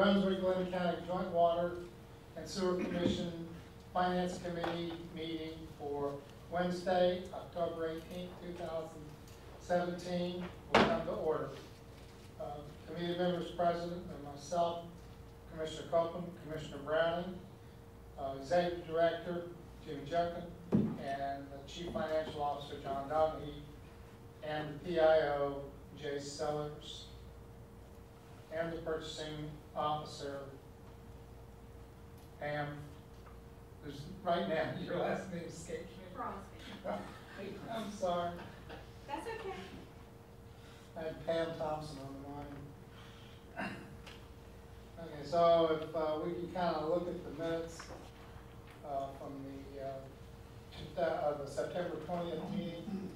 Brunswick, Glynn County Joint Water and Sewer Commission Finance Committee meeting for Wednesday, October 18, two thousand seventeen, will come to order. Uh, Committee members present are myself, Commissioner Copeland, Commissioner Browning, uh, Executive Director Jim Junkin, and the Chief Financial Officer John Donahue, and the PIO Jay Sellers, and the Purchasing Officer Pam, who's, right now, your last name escapes me. Crosby. I'm sorry, That's okay. I had Pam Thompson on the line. Okay, so if, uh, we can kind of look at the minutes, uh, from the, uh, uh, the September twentieth meeting,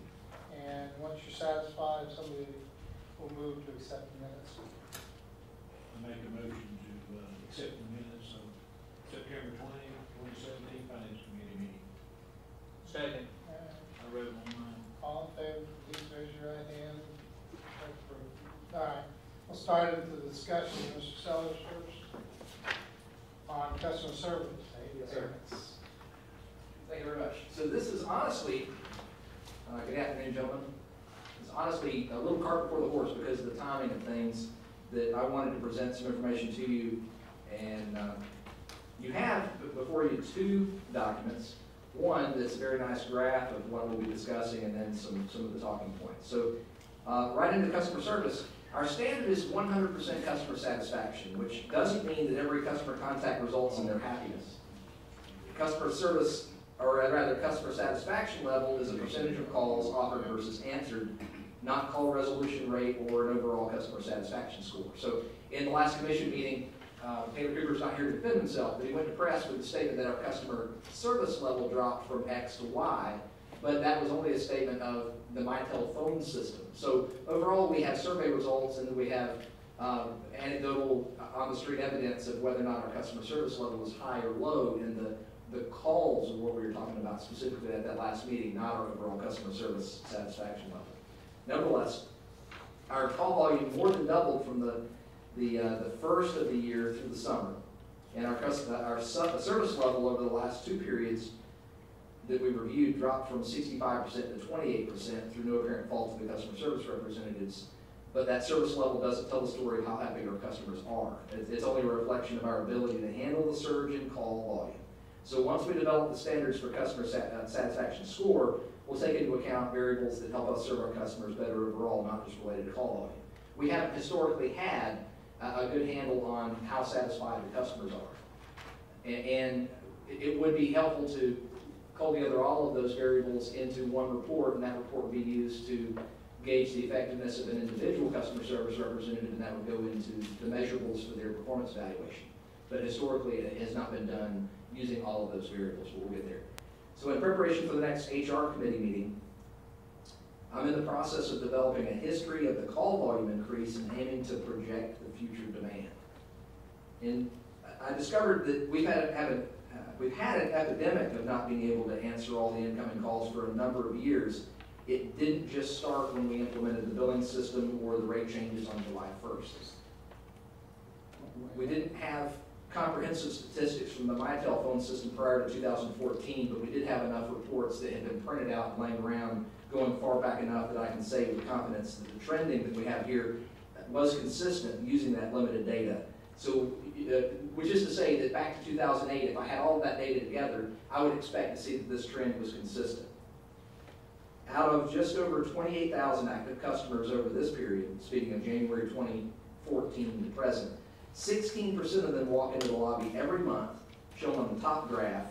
and once you're satisfied, somebody will move to accept the minutes. I make a motion to, uh, accept the minutes of September twenty, twenty seventeen, finance committee meeting. Second. Uh, I read it on mine. All in favor, please raise your right hand. Approved. All right, we'll start into the discussion, Mr. Sellers first. On customer service. Yes, sir. Thank you very much. So this is honestly, uh, good afternoon, gentlemen. It's honestly a little cart before the horse because of the timing of things that I wanted to present some information to you. And, uh, you have before you two documents. One that's a very nice graph of what we'll be discussing and then some, some of the talking points. So, uh, right into customer service, our standard is one hundred percent customer satisfaction, which doesn't mean that every customer contact results in their happiness. Customer service, or rather, customer satisfaction level is a percentage of calls offered versus answered, not call resolution rate or an overall customer satisfaction score. So in the last commission meeting, uh, Taylor Cooper's not here to defend himself, but he went to press with the statement that our customer service level dropped from X to Y, but that was only a statement of the Mitel phone system. So overall, we have survey results and we have um, anecdotal, uh, on-the-street evidence of whether or not our customer service level was high or low in the, the calls of what we were talking about specifically at that last meeting, not our overall customer service satisfaction level. Nevertheless, our call volume more than doubled from the, the, uh, the first of the year through the summer. And our customer, our su- service level over the last two periods that we reviewed dropped from sixty-five percent to twenty-eight percent through no apparent fault of the customer service representatives. But that service level doesn't tell the story of how happy our customers are. It's, only a reflection of our ability to handle the surge in call volume. So once we develop the standards for customer uh, satisfaction score, we'll take into account variables that help us serve our customers better overall, not just related to call volume. We haven't historically had a, good handle on how satisfied the customers are. And, it would be helpful to cull together all of those variables into one report, and that report would be used to gauge the effectiveness of an individual customer service representative, and that would go into the measurables for their performance evaluation. But historically, it has not been done using all of those variables, but we'll get there. So in preparation for the next HR committee meeting, I'm in the process of developing a history of the call volume increase and aiming to project the future demand. And I discovered that we've had, a, uh, we've had an epidemic of not being able to answer all the incoming calls for a number of years. It didn't just start when we implemented the billing system or the rate changes on July first. We didn't have comprehensive statistics from the Mitel phone system prior to 2014, but we did have enough reports that had been printed out and laying around going far back enough that I can say with confidence that the trending that we have here was consistent using that limited data. So, uh, which is to say that back to 2008, if I had all of that data together, I would expect to see that this trend was consistent. Out of just over 28,000 active customers over this period, speaking of January 2014 to present, 16% of them walk into the lobby every month, shown on the top graph,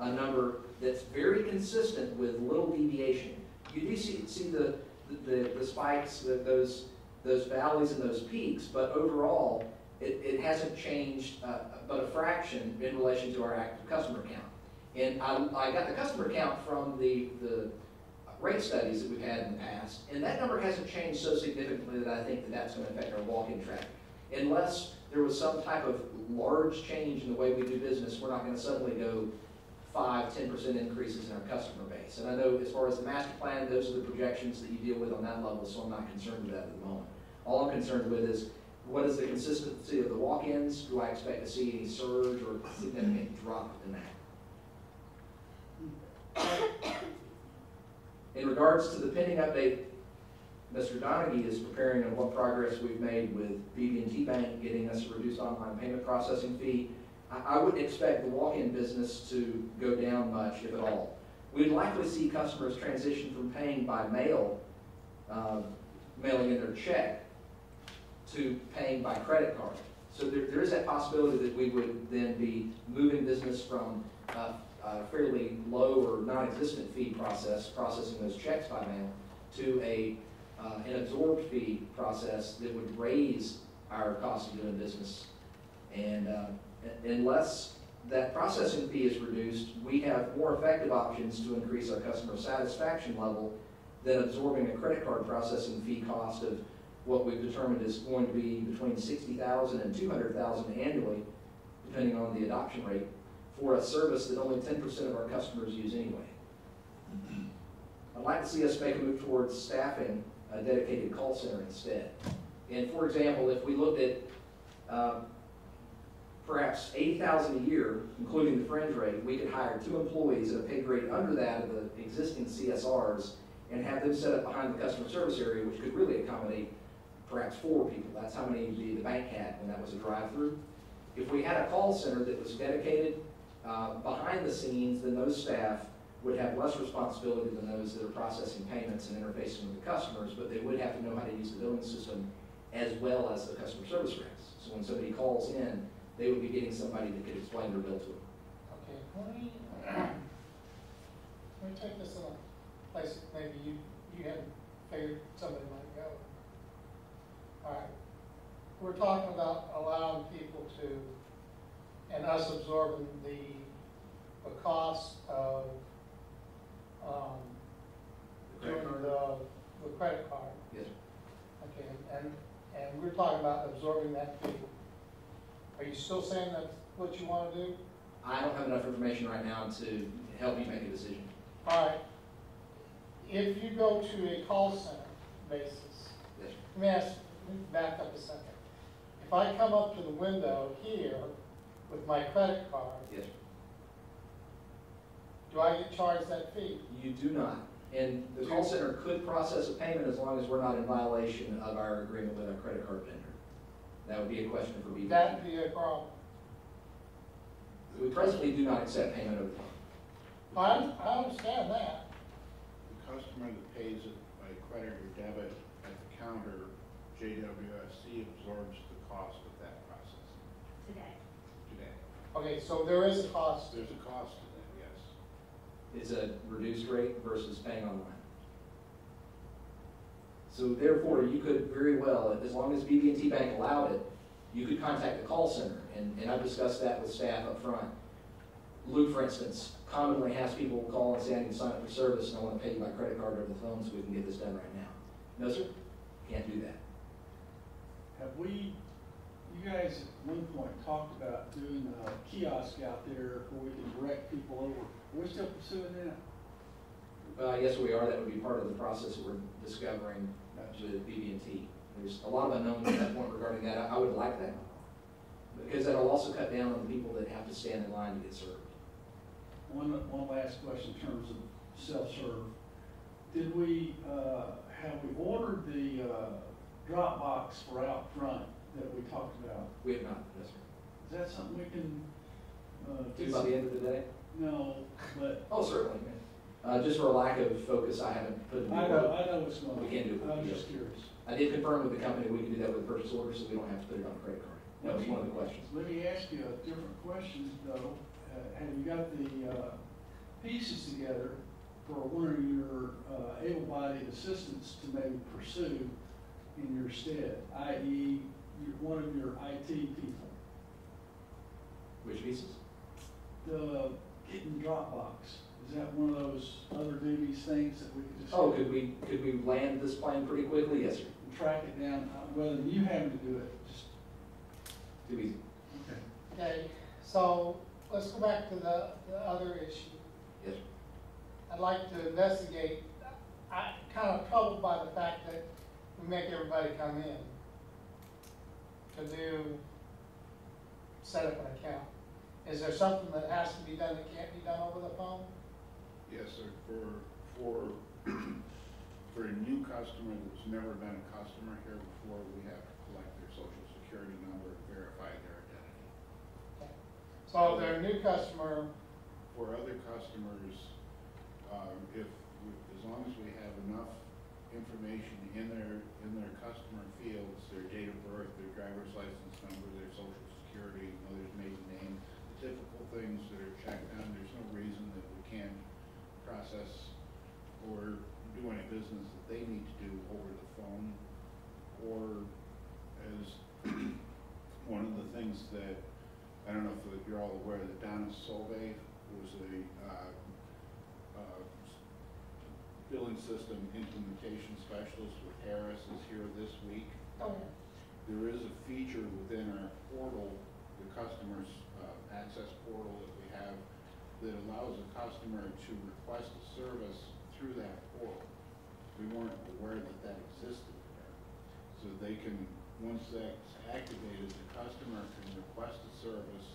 a number that's very consistent with little deviation. You do see, see the, the, the spikes, the, those, those valleys and those peaks, but overall, it, it hasn't changed uh, but a fraction in relation to our active customer count. And I, I got the customer count from the, the rate studies that we've had in the past, and that number hasn't changed so significantly that I think that that's going to affect our walk-in traffic. Unless there was some type of large change in the way we do business, we're not going to suddenly go five, ten percent increases in our customer base. And I know as far as the master plan, those are the projections that you deal with on that level, so I'm not concerned with that at the moment. All I'm concerned with is What is the consistency of the walk-ins? Do I expect to see any surge or significant drop in that? Hmm. In regards to the pending update, Mr. Donaghy is preparing on what progress we've made with BB&T Bank, getting us a reduced online payment processing fee. I, I wouldn't expect the walk-in business to go down much, if at all. We'd likely see customers transition from paying by mail, uh, mailing in their check, to paying by credit card. So there, there is that possibility that we would then be moving business from uh, a fairly low or non-existent fee process, processing those checks by mail, to a, uh, an absorbed fee process that would raise our cost of doing business. And uh, unless that processing fee is reduced, we have more effective options to increase our customer satisfaction level than absorbing a credit card processing fee cost of what we've determined is going to be between 60,000 and 200,000 annually, depending on the adoption rate, for a service that only ten percent of our customers use anyway. I'd like to see us make a move towards staffing a dedicated call center instead. And for example, if we looked at, uh, perhaps eighty thousand a year, including the fringe rate, we could hire two employees at a pay grade under that of the existing CSRs and have them set up behind the customer service area, which could really accommodate perhaps four people. That's how many the, the bank had when that was a drive-through. If we had a call center that was dedicated uh, behind the scenes, then those staff would have less responsibility than those that are processing payments and interfacing with the customers, but they would have to know how to use the billing system as well as the customer service reps. So when somebody calls in, they would be getting somebody that could explain their bill to them. Okay, let me, let me take this in a place that maybe you, you hadn't figured somebody might go. All right, we're talking about allowing people to, and us absorbing the, the cost of, um, The credit doing card? the, the credit card. Yes. Okay, and, and we're talking about absorbing that fee. Are you still saying that's what you wanna do? I don't have enough information right now to help you make a decision. All right. If you go to a call center basis, Yes. let me ask, let me back up a second. If I come up to the window here with my credit card, Yes. Do I get charged that fee? You do not. And the call center could process a payment as long as we're not in violation of our agreement with our credit card vendor. That would be a question for BB. That'd be a problem. We presently do not accept payment over the phone. I, I understand that. The customer that pays it by credit or debit at the counter, JWSC absorbs the cost of that process Today. today. Okay, so there is a cost. There's a cost to that, yes. It's a reduced rate versus paying online. So therefore, you could very well, as long as BB&T Bank allowed it, you could contact the call center, and, and I've discussed that with staff up front. Luke, for instance, commonly has people call and say, I need to sign up for service, and I want to pay you by credit card over the phone so we can get this done right now. No, sir, can't do that. Have we, you guys at one point talked about doing a kiosk out there where we can direct people over? Are still pursuing that? Uh, yes, we are, that would be part of the process that we're discovering with BB&T. There's a lot of unknowns at that point regarding that. I I would like that. Because that'll also cut down on the people that have to stand in line to get served. One, one last question in terms of self-serve. Did we, uh, have we ordered the, uh, drop box for out front that we talked about? We have not, yes, sir. Is that something we can, uh? Do by the end of the day? No, but Oh, certainly. Uh, just for a lack of focus, I haven't put it. I know, I know on. We can do it. I'm just curious. I did confirm with the company we can do that with a purchase order, so we don't have to put it on a credit card. That was one of the questions. Let me ask you a different question, though. Uh, Have you got the uh, pieces together for one of your uh, able-bodied assistants to maybe pursue in your stead, i.e., your- one of your IT people? Which pieces? The getting Dropbox, is that one of those other duties things that we could just? Oh, could we, could we land this plane pretty quickly? Yes, sir. Track it down, uh, rather than you having to do it, just, Too easy. okay. Okay, so let's go back to the, the other issue. Yes, sir. I'd like to investigate, I kind of troubled by the fact that we make everybody come in. to do, set up an account. Is there something that has to be done that can't be done over the phone? Yes, sir, for, for, for a new customer that's never been a customer here before, we have to collect their social security number and verify their identity. So if they're a new customer, For other customers, um, if, as long as we have enough information in their, in their customer fields, their date of birth, their driver's license number, their social security, mother's maiden name, the typical things that are checked on, there's no reason that we can't process or do any business that they need to do over the phone. Or as one of the things that, I don't know if you're all aware that Donna Solvay was a, uh, uh, billing system implementation specialist with Harris is here this week. oh, There is a feature within our portal, the customer's uh, access portal that we have, that allows a customer to request a service through that portal. We weren't aware that that existed there. So they can, once that's activated, the customer can request a service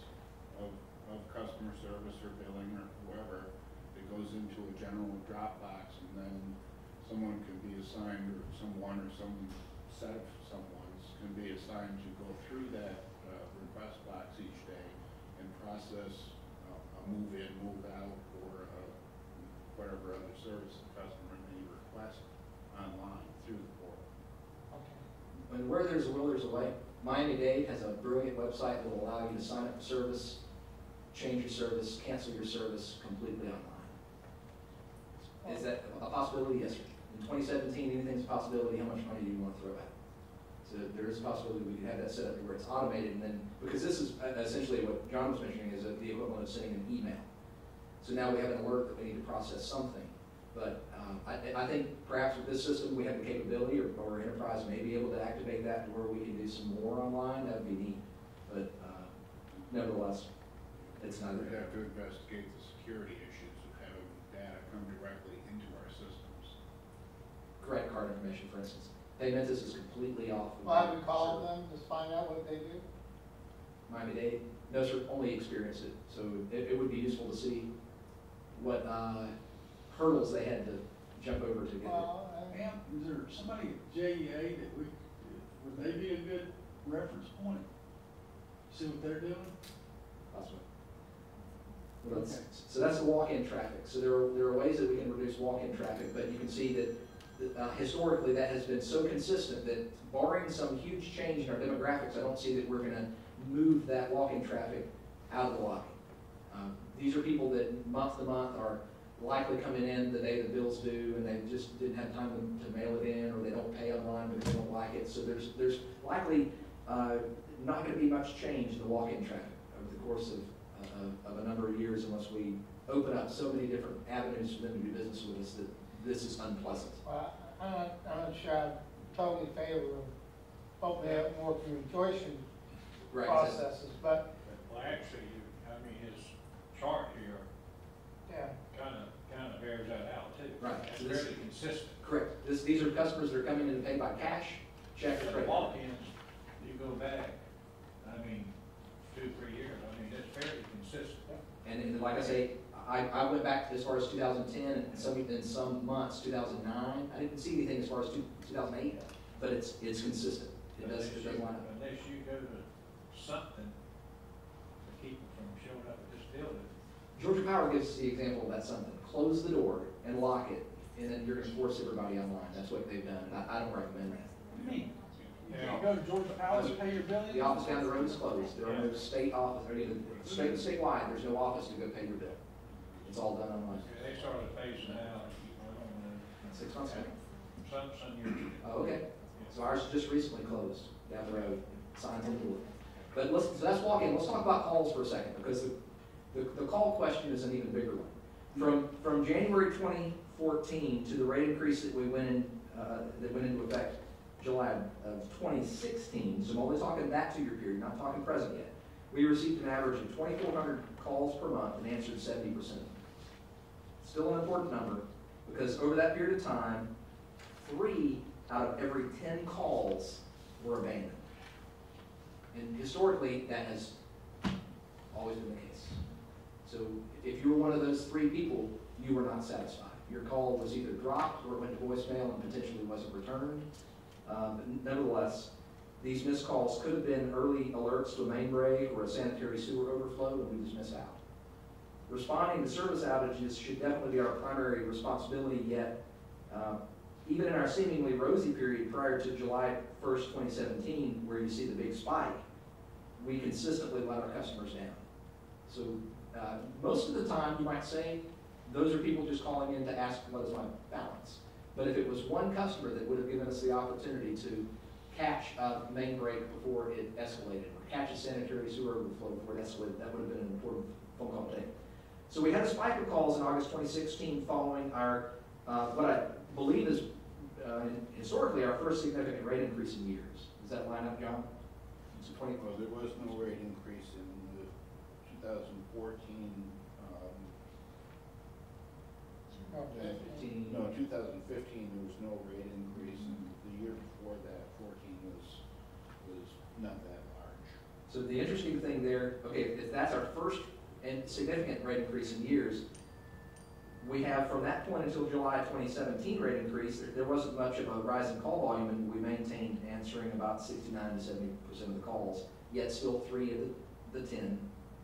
of, of customer service or billing or whoever. It goes into a general Dropbox and then someone can be assigned, or someone or some set of someone's can be assigned to go through that uh, request box each process uh, a move in, move out, or uh, whatever other service the customer may request online through the portal. okay. And where there's a will, there's a way. Miami-Dade has a brilliant website that will allow you to sign up for service, change your service, cancel your service completely online. Is that a possibility? Yes, sir. In twenty seventeen, anything's a possibility, how much money do you want to throw at it? So there is a possibility we could have that set up where it's automated and then, because this is essentially what John was mentioning is that the equivalent of sending an email. So now we have an alert that we need to process something. But um, I, I think perhaps with this system, we have the capability, or, or enterprise may be able to activate that to where we can do some more online, that would be neat. But uh, nevertheless, it's not. We neither. have to investigate the security issues of having data come directly into our systems. Credit card information, for instance. Paymentus is completely off. of Well, have we the called server. them, to find out what they do? Miami-Dade, no, sir, only experienced it. So it, it would be useful to see what uh, hurdles they had to jump over to get there. Well, uh, Ma'am, is there somebody at JEA that we, would they be a good reference point? See what they're doing? Possibly. Well, that's- Okay. So that's the walk-in traffic. So there are, there are ways that we can reduce walk-in traffic, but you can see that that, uh, historically, that has been so consistent that barring some huge change in our demographics, I don't see that we're gonna move that walk-in traffic out of the lobby. Um, These are people that month to month are likely coming in the day the bills due, and they just didn't have time to, to mail it in, or they don't pay online because they don't like it. So there's, there's likely, uh, not gonna be much change in the walk-in traffic over the course of, of, of a number of years unless we open up so many different avenues for them to do business with us that this is unpleasant. Well, I'm not, I'm not sure I'm totally in favor of opening up more communication Right. processes, but, Well, actually, you, I mean, his chart here yeah. kind of, kind of bears that out too. Right. It's So this- fairly consistent. Correct. This, these are customers that are coming in to pay by cash, check, or credit. walk-ins, you go back, I mean, two, three years, I mean, it's fairly consistent. And, and like I say, I, I went back to as far as two thousand ten, and some, in some months, two thousand nine. I didn't see anything as far as two, two thousand eight, but it's, it's consistent. It does, it does line up. Unless you go to something to keep them from showing up at this building. Georgia Power gives us the example of that something. Close the door and lock it, and then you're gonna force everybody online. That's what they've done. I, I don't recommend that. What do you mean? You Yeah. can't go to Georgia Power to pay your bill? The office down the road is closed. There are no state office, or even state, mm-hmm. statewide, there's no office to go pay your bill. It's all done online. They started phasing out, I Six months ago. some, some years. ago. Oh, okay. So ours just recently closed down the road, signs in the door. But let's, so that's walk-in. Let's talk about calls for a second, because the, the, the call question is an even bigger one. From, from January twenty fourteen to the rate increase that we went in, uh, that went into effect July of twenty sixteen, so I'm only talking that two-year period, not talking present yet. We received an average of twenty-four hundred calls per month and answered seventy percent. Still an important number, because over that period of time, three out of every ten calls were abandoned. And historically, that has always been the case. So if you were one of those three people, you were not satisfied. Your call was either dropped or it went to voicemail and potentially wasn't returned. Um, nevertheless, these missed calls could have been early alerts to a main break or a sanitary sewer overflow, and we just miss out. Responding to service outages should definitely be our primary responsibility, yet um, even in our seemingly rosy period prior to July 1st, 2017, where you see the big spike, we consistently let our customers down. So uh, most of the time, you might say, those are people just calling in to ask what is my balance. But if it was one customer that would have given us the opportunity to catch a main break before it escalated, or catch a sanitary sewer overflow before it escalated, that would have been an important phone call to take. So we had a spike of calls in August 2016 following our, uh, what I believe is uh, historically our first significant rate increase in years. Does that line up, John? It's a 20, Well, there was no rate increase in the two thousand fourteen, um, Fifteen. no, two thousand fifteen, there was no rate increase, and the year before that, fourteen was, was not that large. So the interesting thing there, okay, if that's our first and significant rate increase in years, we have from that point until July 2017 rate increase, there, wasn't much of a rise in call volume, and we maintained answering about 69 to 70 percent of the calls, yet still three of the, the 10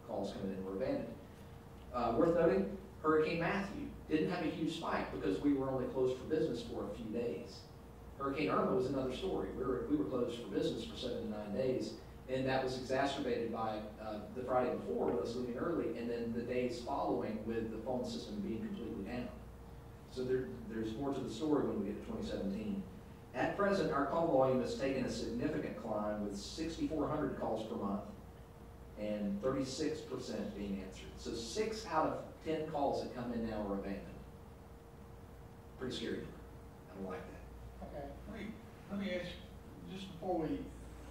calls coming in were abandoned. Uh, worth noting, Hurricane Matthew didn't have a huge spike because we were only closed for business for a few days. Hurricane Irma was another story. We were, we were closed for business for seven to nine days, and that was exacerbated by uh, the Friday before with us leaving early, and then the days following with the phone system being completely down. So there, there's more to the story when we get to 2017. At present, our call volume has taken a significant climb with 6,400 calls per month and 36% being answered. So six out of 10 calls that come in now are abandoned. Pretty scary. I don't like that. Okay, Let me, let me ask, just before we,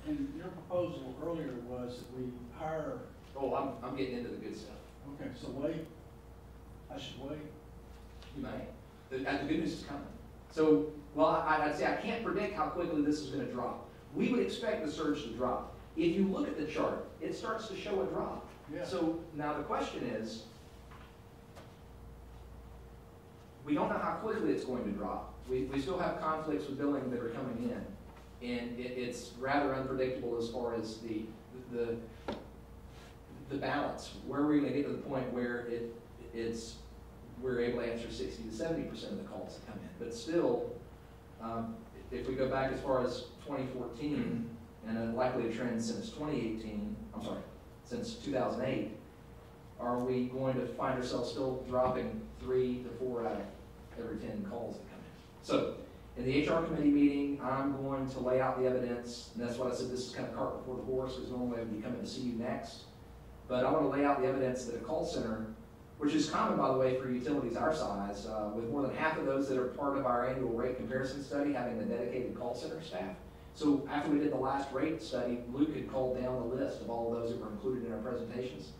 and your proposal earlier was that we hire, Oh, I'm, I'm getting into the good stuff. okay, so wait, I should wait. You may. The, uh, the good news is coming. So, well, I, I'd say I can't predict how quickly this is gonna drop. We would expect the surge to drop. If you look at the chart, it starts to show a drop. Yeah. So now the question is, we don't know how quickly it's going to drop. We, we still have conflicts with billing that are coming in. And it, it's rather unpredictable as far as the, the, the balance. Where are we gonna get to the point where it, it's, we're able to answer sixty to seventy percent of the calls that come in? But still, um, if we go back as far as twenty fourteen, and a likely a trend since twenty eighteen, I'm sorry, since two thousand eight, are we going to find ourselves still dropping three to four out of every ten calls that come in? So, in the HR committee meeting, I'm going to lay out the evidence, and that's why I said, this is kind of cart before the horse, because normally I would be coming to see you next. But I want to lay out the evidence that a call center, which is common, by the way, for utilities our size, uh, with more than half of those that are part of our annual rate comparison study having a dedicated call center staff. So after we did the last rate study, Luke had called down the list of all of those that were included in our presentations.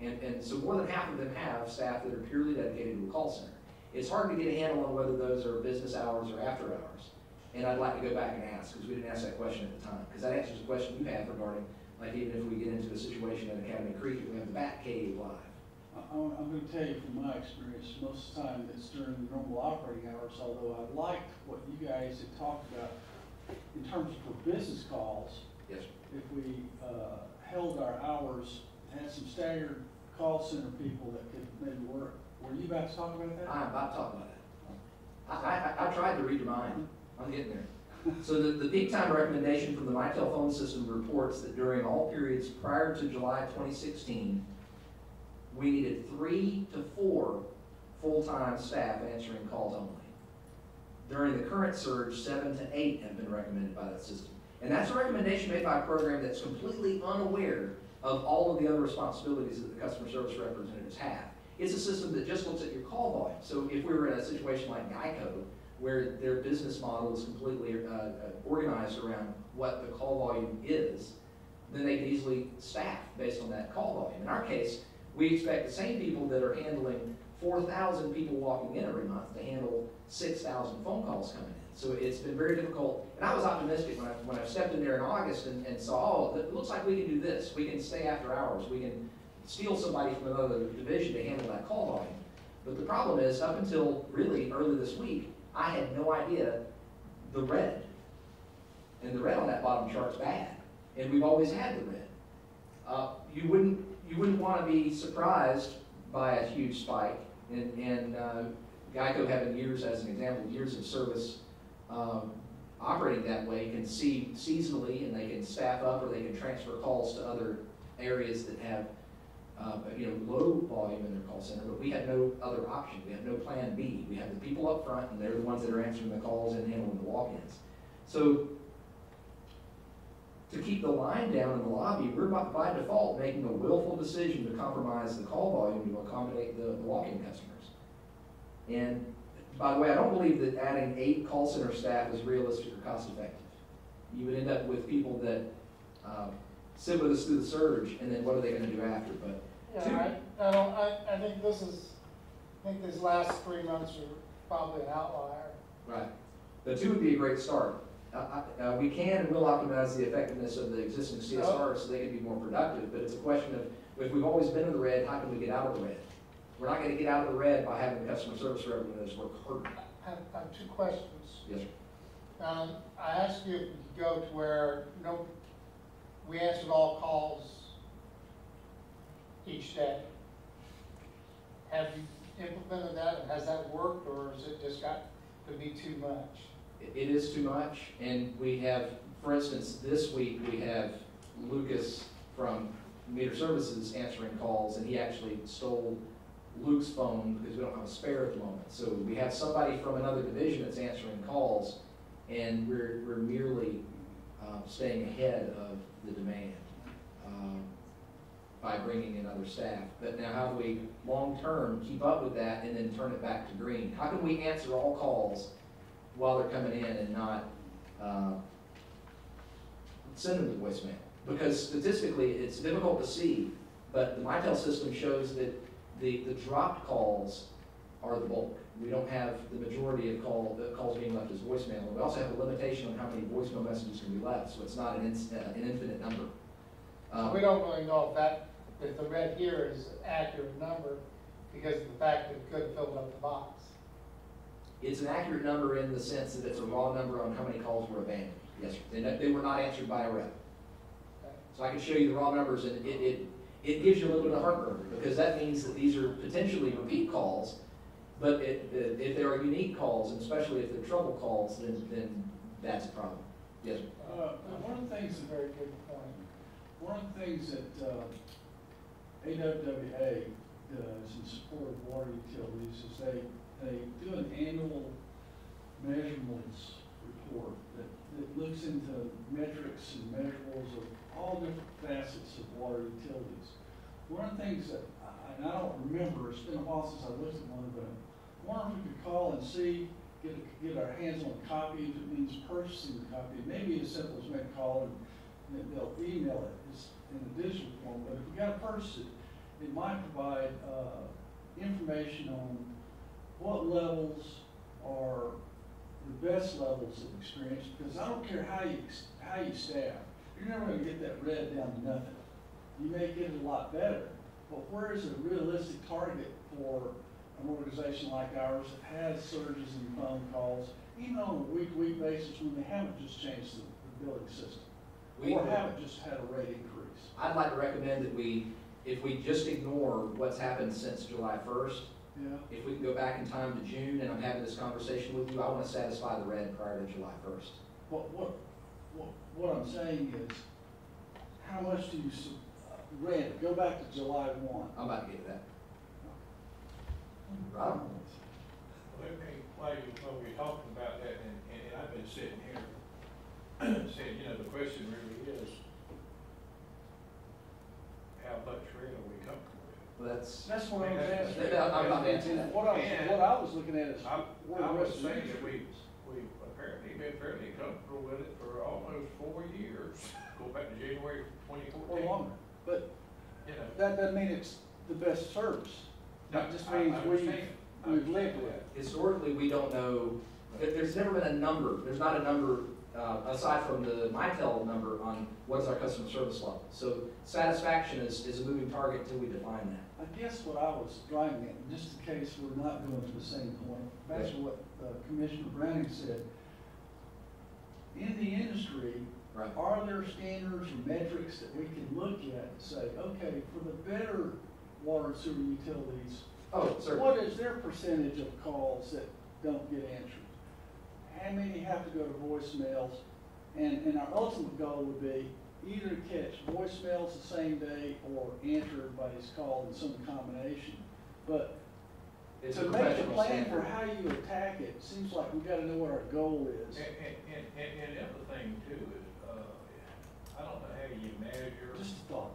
And, and so more than half of them have staff that are purely dedicated to a call center. It's hard to get a handle on whether those are business hours or after hours. And I'd like to go back and ask, because we didn't ask that question at the time, because that answers the question you have regarding, like even if we get into a situation at Academy Creek, if we have the Bat Cave live. I, I'm I'm gonna tell you from my experience, most of the time it's during the normal operating hours, although I liked what you guys had talked about in terms of for business calls, Yes, if we, uh, held our hours, had some staggered call center people that could maybe work. Were you about to talk about that? I'm about to talk about that. I, I, I tried to read your mind. I'm getting there. So the, the peak time recommendation from the Mitel phone system reports that during all periods prior to July 2016, we needed three to four full-time staff answering calls only. During the current surge, seven to eight have been recommended by that system. And that's a recommendation made by a program that's completely unaware of all of the other responsibilities that the customer service representatives have. It's a system that just looks at your call volume. So if we were in a situation like Geico, where their business model is completely uh, uh, organized around what the call volume is, then they could easily staff based on that call volume. In our case, we expect the same people that are handling four thousand people walking in every month to handle six thousand phone calls coming in. So it's been very difficult, and I was optimistic when I, when I stepped in there in August and, and saw, oh, it looks like we can do this, we can stay after hours, we can steal somebody from another division to handle that call volume. But the problem is, up until really early this week, I had no idea the red. And the red on that bottom chart's bad, and we've always had the red. Uh, you wouldn't, you wouldn't wanna be surprised by a huge spike, and, and, uh, Geico having years, as an example, years of service, um, operating that way can see seasonally, and they can staff up, or they can transfer calls to other areas that have, uh, you know, low volume in their call center, but we had no other option, we had no plan B. We had the people up front, and they're the ones that are answering the calls and handling the walk-ins. So, to keep the line down in the lobby, we're by, by default making a willful decision to compromise the call volume to accommodate the, the walk-in customers. And, by the way, I don't believe that adding eight call center staff is realistic or cost-effective. You would end up with people that, uh, sit with us through the surge, and then what are they gonna do after, but Yeah, I, I don't, I, I think this is, I think these last three months are probably an outlier. Right. The two would be a great start. Uh, uh, uh, we can and will optimize the effectiveness of the existing CSRs so they can be more productive, but it's a question of, if we've always been in the red, how can we get out of the red? We're not gonna get out of the red by having customer service representatives work harder. I have, I have two questions. Yes, sir. Um, I asked you if we could go to where, no, we answered all calls each day. Have you implemented that, and has that worked, or is it just got to be too much? It- is too much, and we have, for instance, this week, we have Lucas from Meter Services answering calls, and he actually stole Luke's phone because we don't have a spare at the moment. So we have somebody from another division that's answering calls, and we're, we're merely, um, staying ahead of the demand, um, by bringing in other staff. But now how do we, long-term, keep up with that and then turn it back to green? How can we answer all calls while they're coming in and not, uh, send them to voicemail? Because statistically, it's difficult to see, but the Mitel system shows that the, the dropped calls are the bulk. We don't have the majority of call, the calls being left as voicemail. We also have a limitation on how many voicemail messages can be left, so it's not an ins, uh, an infinite number. Um, We don't really know if that, if the red here is an accurate number, because of the fact that it couldn't fill up the box. It's an accurate number in the sense that it's a raw number on how many calls were abandoned. Yes, sir. They, they were not answered by a rep. Okay. So I can show you the raw numbers, and it, it, it gives you a little bit of heartburn, because that means that these are potentially repeat calls, but it, it- if there are unique calls, and especially if they're trouble calls, then, then that's a problem. Yes, sir. Uh, one of the things, That's a very good point. one of the things that, uh, AWWA does in support of water utilities is they, they do an annual measurements report that, that looks into metrics and measurables of all different facets of water utilities. One of the things that, I- and I don't remember, it's been a while since I looked at one, but I wonder if we could call and see, get, get our hands on a copy, if it means purchasing the copy, maybe as simple as make a call and then they'll email it as- in a digital form, but if we gotta purchase it, it might provide, uh, information on what levels are the best levels of experience, because I don't care how you, how you staff, you're never gonna get that red down to nothing. You may get it a lot better, but where is a realistic target for an organization like ours that has surges in phone calls, even on a week-to-week basis when they haven't just changed the, the billing system? We- Or haven't just had a rate increase? I'd like to recommend that we, if we just ignore what's happened since July first, Yeah. if we can go back in time to June, and I'm having this conversation with you, I wanna satisfy the red prior to July first. What, what, what, what I'm saying is, how much do you, s- uh, red, go back to July one. I'm about to get to that. Right. Let me, while you, while we're talking about that, and, and I've been sitting here saying, you know, the question really is, how much red are we comfortable with? Well, that's, That's what I was asking. Yeah, I'm about to answer that. What I was, what I was looking at is, I, where I the was rest of the saying that we, industry is. we've apparently been fairly comfortable with it for almost four years, go back to January twenty or fourteen. longer, but You know, that doesn't mean it's the best service. That just I- I means we, understand. We've lived with it. Historically, we don't know, there- there's never been a number, there's not a number, uh, aside from the Mitel number on what's our customer service level. So satisfaction is, is a moving target until we define that. I guess what I was driving at, just in case we're not going to the same point, back to what uh, Commissioner Browning said. In the industry, Right. are there standards or metrics that we can look at and say, okay, for the better water and sewer utilities, Oh, what is their percentage of calls that don't get answered? How many have to go to voicemails? And, and our ultimate goal would be either to catch voicemails the same day or answer everybody's call in some combination. But It's a to make a professional plan for how you attack it, seems like we've gotta know what our goal is. And, and, and, and, and the other thing too is, uh, I don't know how you measure, Just a thought.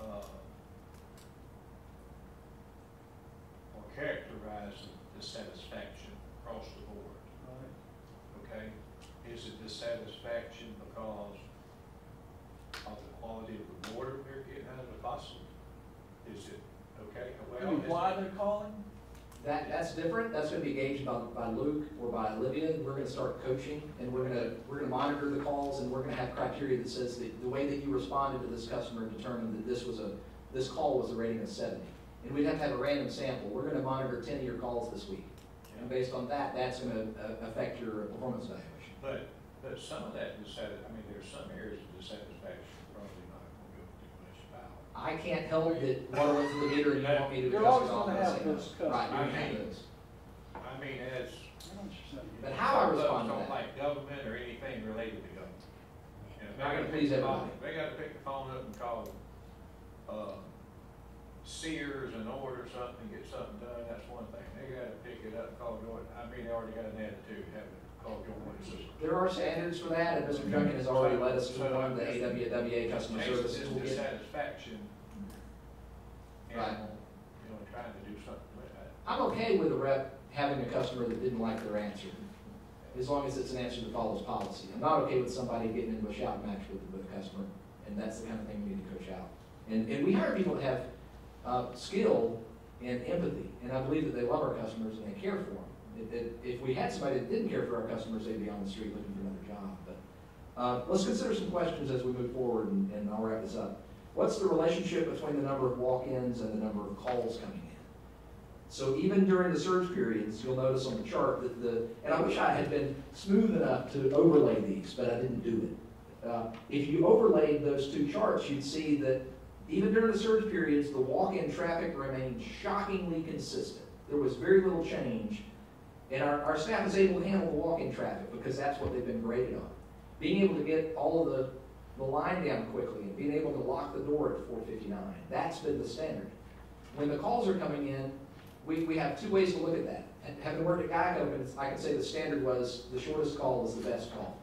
uh, or characterize the satisfaction across the board, Right. Okay? Is it dissatisfaction because of the quality of the water we're getting out of the faucet? Is it, okay, well. I mean, why they're calling? That, that's different, that's gonna be gauged by, by Luke or by Olivia, we're gonna start coaching, and we're gonna, we're gonna monitor the calls, and we're gonna have criteria that says that the way that you responded to this customer determined that this was a, this call was a rating of seventy. And we'd have to have a random sample, we're gonna monitor ten of your calls this week, and based on that, that's gonna, uh, affect your performance evaluation. But, but some of that dissatis, I mean, there's some areas of dissatisfaction probably not gonna go too much about. I can't help that water went to the meter and you want me to You're adjust always it off, gonna I have say those customers. Right, you're gonna have I mean- those. I mean, as. Know you're saying. But how I some of us respond to Don't that. like government or anything related to government. You know, they Not gonna gotta please pick the phone- everybody. They gotta pick the phone up and call, uh, Sears and order something, and get something done, that's one thing. They gotta pick it up, call Jordan, I mean, they already got an attitude, having call Jordan There are standards for that, and Mr. Junkin has already led us to one, the AWWA customer service toolkit. dissatisfaction. And, Right. you know, trying to do something with that. I'm okay with a rep having a customer that didn't like their answer, as long as it's an answer that follows policy. I'm not okay with somebody getting into a shout match with, with a customer, and that's the kind of thing we need to coach out. And, and we hire people that have, uh, skill and empathy, and I believe that they love our customers and they care for them. If, if, if we had somebody that didn't care for our customers, they'd be on the street looking for another job, but, uh, let's consider some questions as we move forward, and, and I'll wrap this up. What's the relationship between the number of walk-ins and the number of calls coming in? So even during the surge periods, you'll notice on the chart that the, and I wish I had been smooth enough to overlay these, but I didn't do it. Uh, If you overlaid those two charts, you'd see that even during the surge periods, the walk-in traffic remained shockingly consistent. There was very little change, and our, our staff is able to handle the walk-in traffic because that's what they've been graded on. Being able to get all of the, the line down quickly and being able to lock the door at four fifty-nine, that's been the standard. When the calls are coming in, we, we have two ways to look at that. Having worked at Geico, I can say the standard was the shortest call is the best call.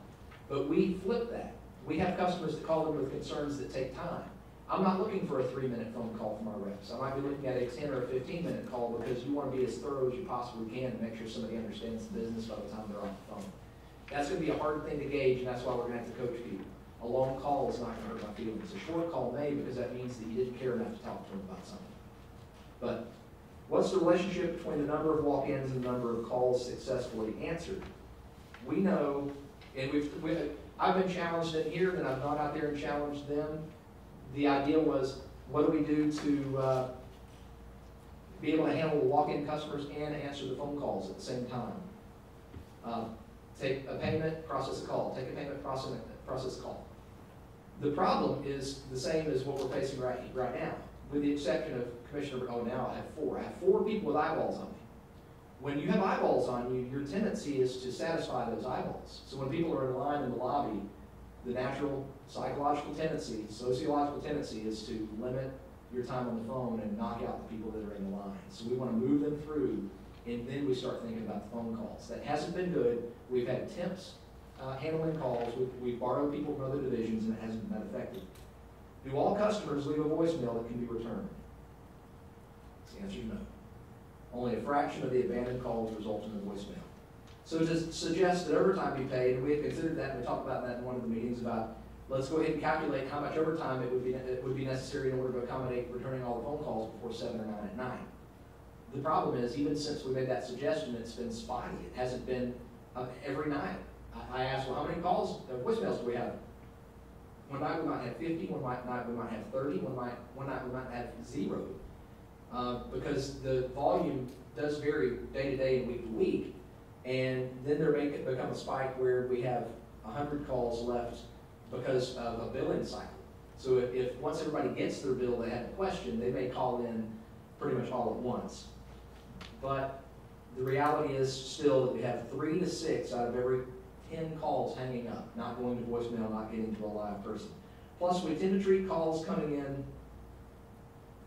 But we flip that. We have customers that call in with concerns that take time. I'm not looking for a three-minute phone call from our reps. I might be looking at a ten or a fifteen-minute call because you want to be as thorough as you possibly can to make sure somebody understands the business by the time they're on the phone. That's gonna be a hard thing to gauge, and that's why we're gonna have to coach people. A long call is not gonna hurt my feelings. A short call may, because that means that you didn't care enough to talk to them about something. But what's the relationship between the number of walk-ins and the number of calls successfully answered? We know, and we've, we, I've been challenged in here, and I've gone out there and challenged them. The idea was, what do we do to, uh, be able to handle the walk-in customers and answer the phone calls at the same time? Uh, Take a payment, process a call, take a payment, process, process a call. The problem is the same as what we're facing right, right now, with the exception of Commissioner, oh, now I have four, I have four people with eyeballs on me. When you have eyeballs on you, your tendency is to satisfy those eyeballs. So when people are in line in the lobby, the natural psychological tendency, sociological tendency is to limit your time on the phone and knock out the people that are in the line. So we want to move them through, and then we start thinking about the phone calls. That hasn't been good. We've had temps uh, handling calls, we've, we've borrowed people from other divisions, and it hasn't been effective. Do all customers leave a voicemail that can be returned? The answer is no. Only a fraction of the abandoned calls result in a voicemail. So to suggest that overtime be paid, and we had considered that, and we talked about that in one of the meetings about, let's go ahead and calculate how much overtime it would be, it would be necessary in order to accommodate returning all the phone calls before seven or nine at night. the problem is, even since we made that suggestion, it's been spotty. It hasn't been uh, every night. I, I asked, well, how many calls, uh, voicemails do we have? One night we might have fifty, one might, night we might have thirty, one might, one night we might have zero. Uh, because the volume does vary day to day and week to week. And then there may become a spike where we have hundred calls left because of a billing cycle. So if, if, once everybody gets their bill, they have a question, they may call in pretty much all at once. But the reality is still that we have three to six out of every ten calls hanging up, not going to voicemail, not getting to a live person. Plus, we tend to treat calls coming in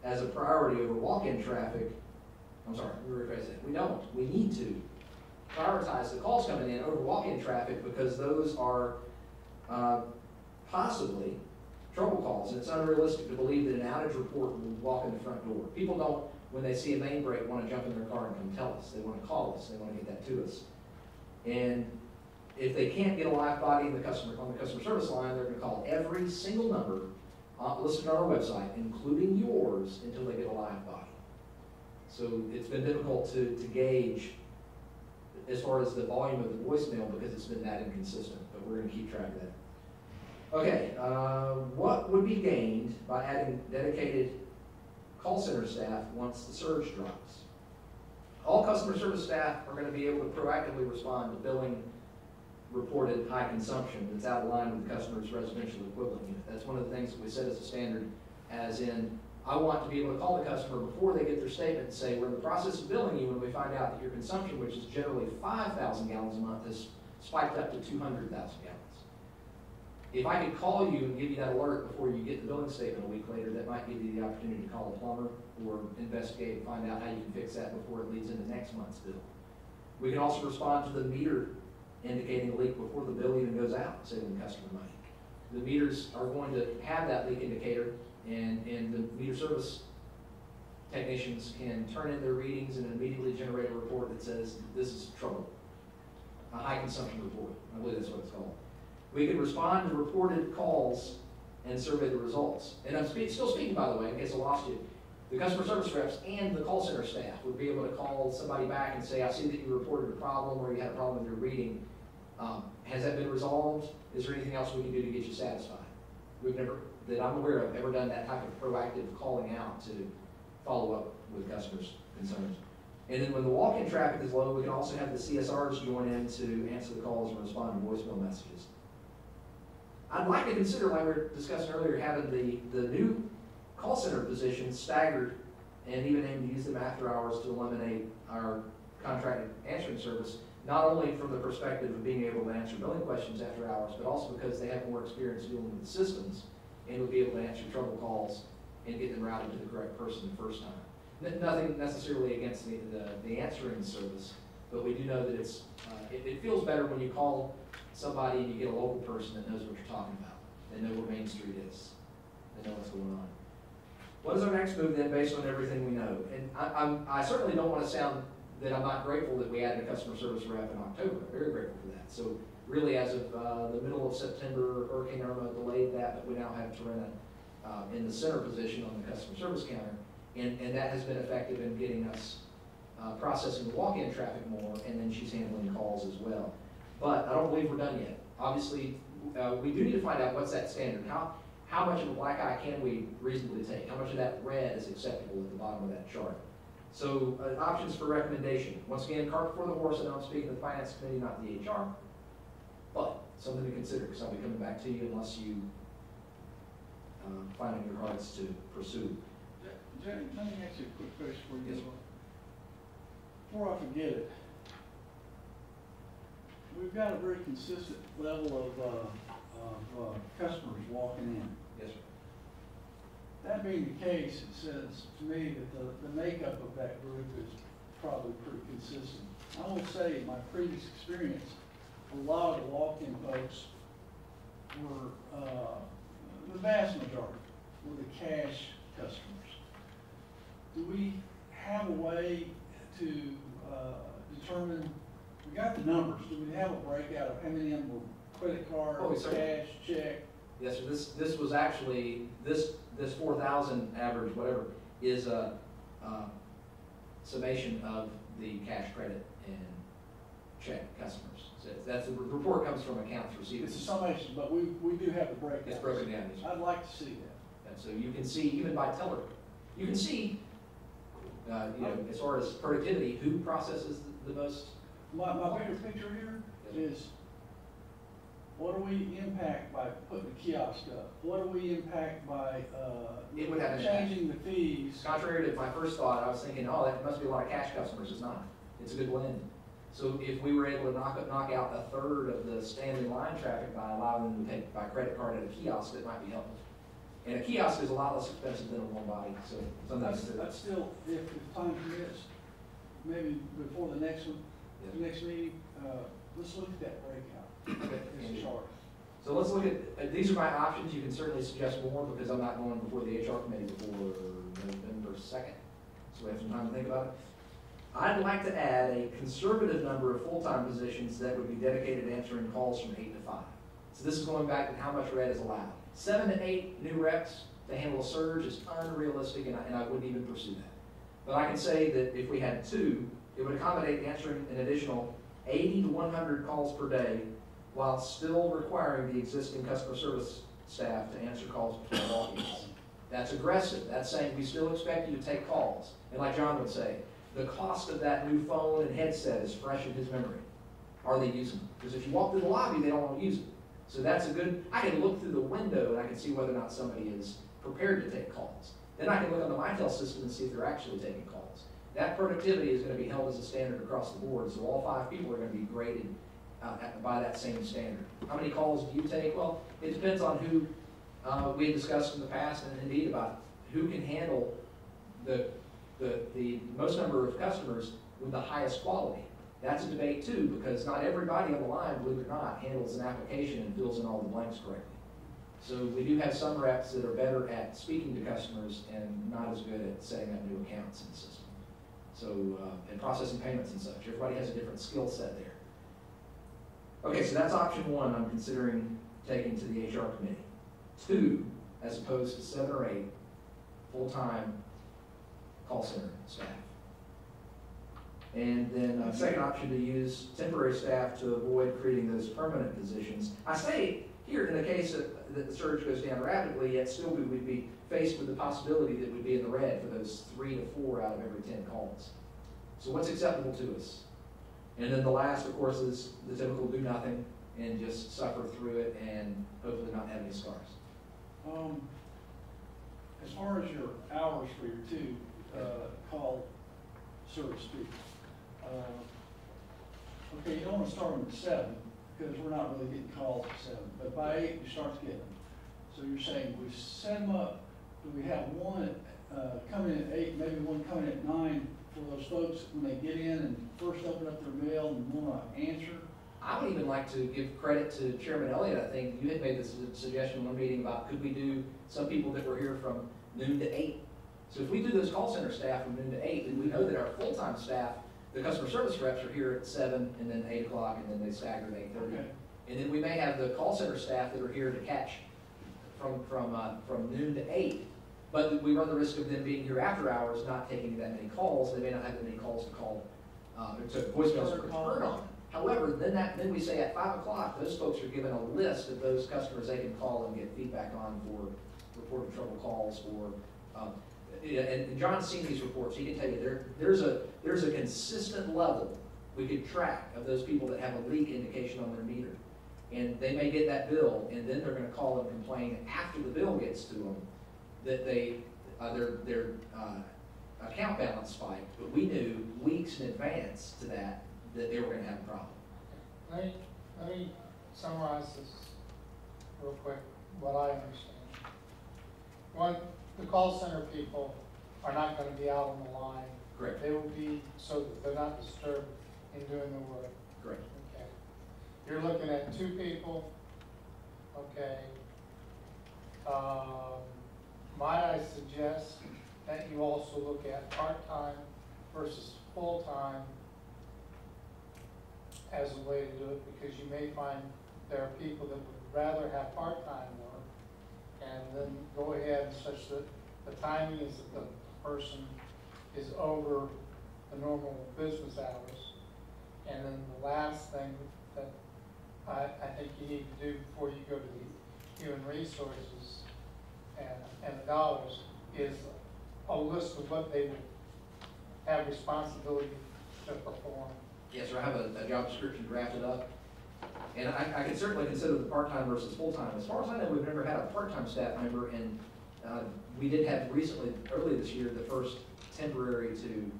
as a priority over walk-in traffic. I'm sorry, let me rephrase that. We don't. We need to prioritize the calls coming in over walk-in traffic because those are uh, possibly trouble calls. It's unrealistic to believe that an outage report will walk in the front door. People don't, when they see a main break, want to jump in their car and come tell us. They want to call us. They want to get that to us. And if they can't get a live body in the customer on the customer service line, they're going to call every single number uh, listed on our website, including yours, until they get a live body. So it's been difficult to, to gauge as far as the volume of the voicemail because it's been that inconsistent, but we're going to keep track of that. Okay, uh, what would be gained by adding dedicated call center staff once the surge drops? All customer service staff are going to be able to proactively respond to billing reported high consumption that's out of line with the customer's residential equivalent unit. That's one of the things that we set as a standard, as in, I want to be able to call the customer before they get their statement and say, we're in the process of billing you when we find out that your consumption, which is generally five thousand gallons a month, has spiked up to two hundred thousand gallons. If I could call you and give you that alert before you get the billing statement a week later, that might give you the opportunity to call a plumber or investigate and find out how you can fix that before it leads into next month's bill. We can also respond to the meter indicating a leak before the bill even goes out, saving the customer money. The meters are going to have that leak indicator, and, and the meter service technicians can turn in their readings and immediately generate a report that says, this is trouble. A high consumption report, I believe that's what it's called. We can respond to reported calls and survey the results. And I'm spe- still speaking, by the way, in case I lost you. The customer service reps and the call center staff would be able to call somebody back and say, I see that you reported a problem or you had a problem with your reading. Um, has that been resolved? Is there anything else we can do to get you satisfied? We've never, that I'm aware of, ever done that type of proactive calling out to follow up with customers' concerns. And then when the walk-in traffic is low, we can also have the CSRs join in to answer the calls and respond to voicemail messages. I'd like to consider, like we were discussing earlier, having the, the new call center positions staggered and even aim to use them after hours to eliminate our contracted answering service, not only from the perspective of being able to answer billing questions after hours, but also because they have more experience dealing with systems and would be able to answer trouble calls and get them routed to the correct person the first time. N- Nothing necessarily against the, the, the answering service, but we do know that it's, uh, it, it feels better when you call somebody and you get a local person that knows what you're talking about. They know where Main Street is. They know what's going on. What is our next move then, based on everything we know? And I, I certainly don't want to sound that I'm not grateful that we added a customer service rep in October. I'm very grateful for that. So really, as of uh, the middle of September, Hurricane Irma delayed that, but we now have Torrena uh, in the center position on the customer service counter. And, and that has been effective in getting us uh, processing the walk-in traffic more, and then she's handling calls as well. But I don't believe we're done yet. Obviously, uh, we do need to find out what's that standard. How, how much of a black eye can we reasonably take? How much of that red is acceptable at the bottom of that chart? So, uh, options for recommendation. Once again, cart before the horse, and I'm speaking to the finance committee, not the HR. But something to consider, because I'll be coming back to you unless you uh, find in your hearts to pursue. Jenny, let me ask you a quick question before you Yes. Before I forget it, we've got a very consistent level of, uh, of, uh, customers walking in. Yes, sir. That being the case, it says to me that the, the makeup of that group is probably pretty consistent. I will say, in my previous experience, a lot of the walk-in folks were, uh, the vast majority were the cash customers. Do we have a way to, uh, determine, we got the numbers, do we have a breakout of how many of them were credit card, Oh, certainly- cash, check? Yes, sir, this, this was actually, this, this four thousand average, whatever, is a, summation of the cash credit and check customers. So that's, the report comes from accounts receivable. It's a summation, but we, we do have the breakdown. It's broken down. each- I'd like to see that. And so you can see, even by teller, you can see, uh, you know, as far as productivity, who processes the the most. My, my bigger picture here is, what do we impact by putting the kiosk up? What do we impact by, uh, It would have an changing the fees? Contrary to my first thought, I was thinking, oh, that must be a lot of cash customers. It's not. It's a good blend. So if we were able to knock, knock out a third of the standing line traffic by allowing them to pay by credit card at a kiosk, that might be helpful. And a kiosk is a lot less expensive than a one body, so something That's, that's still, if, if time permits, maybe before the next one, the next meeting, uh, let's look at that breakout. Short. So let's look at, uh, these are my options, you can certainly suggest more, because I'm not going before the HR committee before November second, so we have some time to think about it. I'd like to add a conservative number of full-time positions that would be dedicated to answering calls from eight to five. So this is going back to how much red is allowed. Seven to eight new reps to handle a surge is unrealistic, and I, and I wouldn't even pursue that. But I can say that if we had two, it would accommodate answering an additional eighty to one hundred calls per day while still requiring the existing customer service staff to answer calls between meetings. That's aggressive. That's saying we still expect you to take calls. And like John would say, the cost of that new phone and headset is fresh in his memory. Are they using it? Because if you walk through the lobby, they don't want to use it. So that's a good, I can look through the window and I can see whether or not somebody is prepared to take calls. Then I can look on the Mitel system and see if they're actually taking calls. That productivity is going to be held as a standard across the board, so all five people are going to be graded uh, at- by that same standard. How many calls do you take? Well, it depends on who, uh, we had discussed in the past and indeed about who can handle the, the, the most number of customers with the highest quality. That's a debate too, because not everybody on the line, believe it or not, handles an application and fills in all the blanks correctly. So we do have some reps that are better at speaking to customers and not as good at setting up new accounts in the system. So, uh, and processing payments and such. Everybody has a different skill set there. Okay, so that's option one I'm considering taking to the HR committee. Two, as opposed to seven or eight, full-time call center staff. And then, uh, second option to use temporary staff to avoid creating those permanent positions. I say here, in the case that, the surge goes down rapidly, yet still we would be faced with the possibility that we'd be in the red for those three to four out of every ten calls. So what's acceptable to us? And then the last, of course, is the typical do nothing and just suffer through it and hopefully not have any scars. Um, as far as your hours for your two, uh, call, so to speak, uh, okay, you don't wanna start them at seven, because we're not really getting calls at seven, but by eight, you start to get them. So you're saying we set them up, we have one, uh, coming at eight, maybe one coming at nine for those folks when they get in and first open up their mail and wanna answer? I would even like to give credit to Chairman Elliott. I think you had made this suggestion in one meeting about could we do some people that were here from noon to eight? So if we do those call center staff from noon to eight, then we know that our full-time staff, the customer service reps are here at seven and then eight o'clock and then they stagger at eight thirty. Okay. And then we may have the call center staff that are here to catch from, from, uh, from noon to eight. But we run the risk of them being here after hours, not taking that many calls. They may not have that many calls to call, uh, to voicemails to return on. However, then that, then we say at five o'clock, those folks are given a list of those customers they can call and get feedback on for reported trouble calls or, um, and John's seen these reports, he can tell you, there, there's a, there's a consistent level we could track of those people that have a leak indication on their meter. And they may get that bill, and then they're gonna call and complain after the bill gets to them, that they, uh, their, their, uh, account balance spiked, but we knew weeks in advance to that, that they were gonna have a problem. Let me, let me summarize this real quick, what I understand. One, the call center people are not gonna be out on the line. Correct. They will be, so that they're not disturbed in doing the work, Correct. okay? You're looking at two people, okay? Um, might I suggest that you also look at part-time versus full-time as a way to do it, because you may find there are people that would rather have part-time work, and then go ahead such that the timing is that the person is over the normal business hours. And then the last thing that I, I think you need to do before you go to the human resources and, and the dollars is a list of what they would have responsibility to perform. Yes, sir, I have a, a job description drafted up. And I, I can certainly consider the part-time versus full-time. As far as I know, we've never had a part-time staff member, and, uh, we did have recently, early this year, the first temporary to,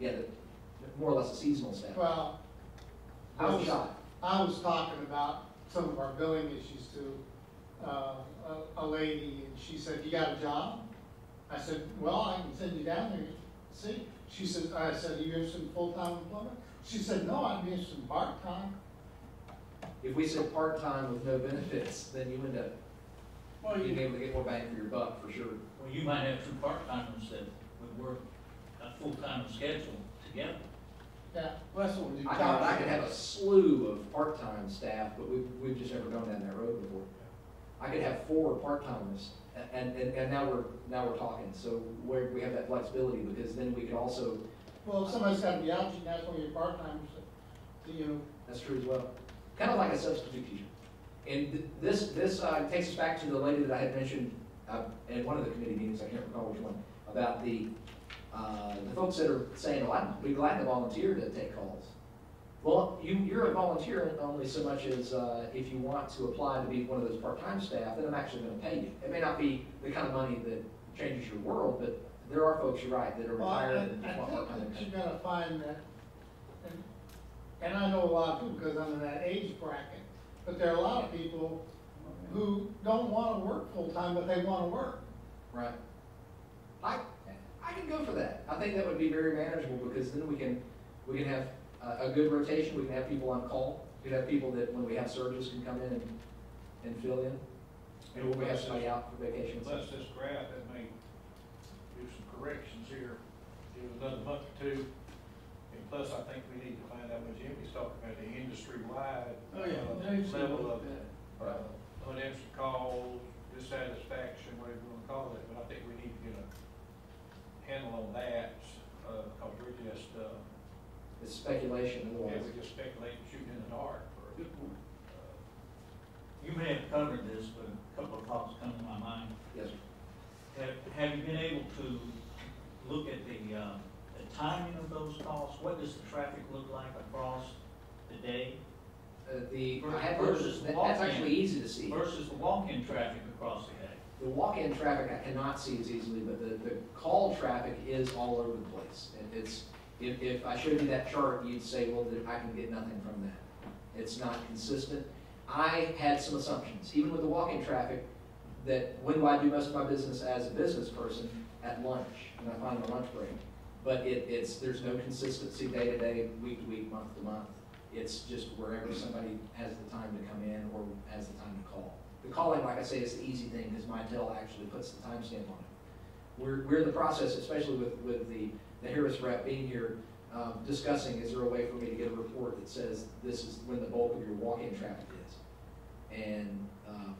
yeah, the, more or less a seasonal staff. Well, I was. I was talking about some of our billing issues to, uh, a, a lady, and she said, you got a job? I said, well, I can send you down there, and see. She said, I said, are you interested in full-time employment? She said, no, I'd be interested in part-time. If we said part-time with no benefits, then you end up Well, being you, able to get more bang for your buck, for sure. Well, you might have some part-timers that would work a full-time schedule together. Yeah, well, that's what we do. I thought I could have a slew of part-time staff, but we've, we've just never gone down that road before. I could have four part-timers, and, and, and now we're, now we're talking, so where we have that flexibility, because then we could also, well, if somebody's gotta be out, you can one of your part-timers, to, you know, that's true as well. Kind of like a substitute teacher. And th- this, this, uh, takes us back to the lady that I had mentioned, uh, in one of the committee meetings, I can't recall which one, about the, uh, the folks that are saying, well, I'd be glad to volunteer to take calls. Well, you, you're a volunteer only so much as, uh, if you want to apply to be one of those part-time staff, then I'm actually gonna pay you. It may not be the kind of money that changes your world, but there are folks, you're right, that are Well, retired I, and I want part-time think that income. you're gonna find that, and, and I know a lot of people, because I'm in that age bracket, but there are a lot of people who don't wanna work full-time, but they wanna work. Right. I, I can go for that. I think that would be very manageable because then we can, we can have a, a good rotation. We can have people on call. We can have people that when we have surges can come in and, and fill in. And when we have somebody out for vacation. and Plus such. this graph that may do some corrections here, give another month or two. And plus, I think we need to find out what Jimmy's talking about, the industry-wide. Oh, yeah, uh, Dave's Level of, at that. uh, unanswered calls, dissatisfaction, whatever you wanna call it, but I think we need to get a handle on that, uh, cause we're just, uh, It's speculation yeah, otherwise. we're just speculating, shooting in the dark for, Good point. uh, You may have covered this, but a couple of thoughts come to my mind. Yes, sir. Have, have you been able to look at the, uh, the timing of those calls? What does the traffic look like across the day Uh, the, Ver- I had, versus that- that's actually easy to see. versus the walk-in traffic across the day? The walk-in traffic I cannot see as easily, but the, the call traffic is all over the place. And it's, if, if I showed you that chart, you'd say, well, I can get nothing from that. It's not consistent. I had some assumptions, even with the walk-in traffic, that when do I do most of my business as a business person? At lunch, and I find my lunch break. But it, it's, there's no consistency day to day, week to week, month to month. It's just wherever somebody has the time to come in or has the time to call. The calling, like I say, is the easy thing, because Mitel actually puts the timestamp on it. We're, we're in the process, especially with, with the, the Harris rep being here, um, discussing, is there a way for me to get a report that says this is when the bulk of your walk-in traffic is? And, uh,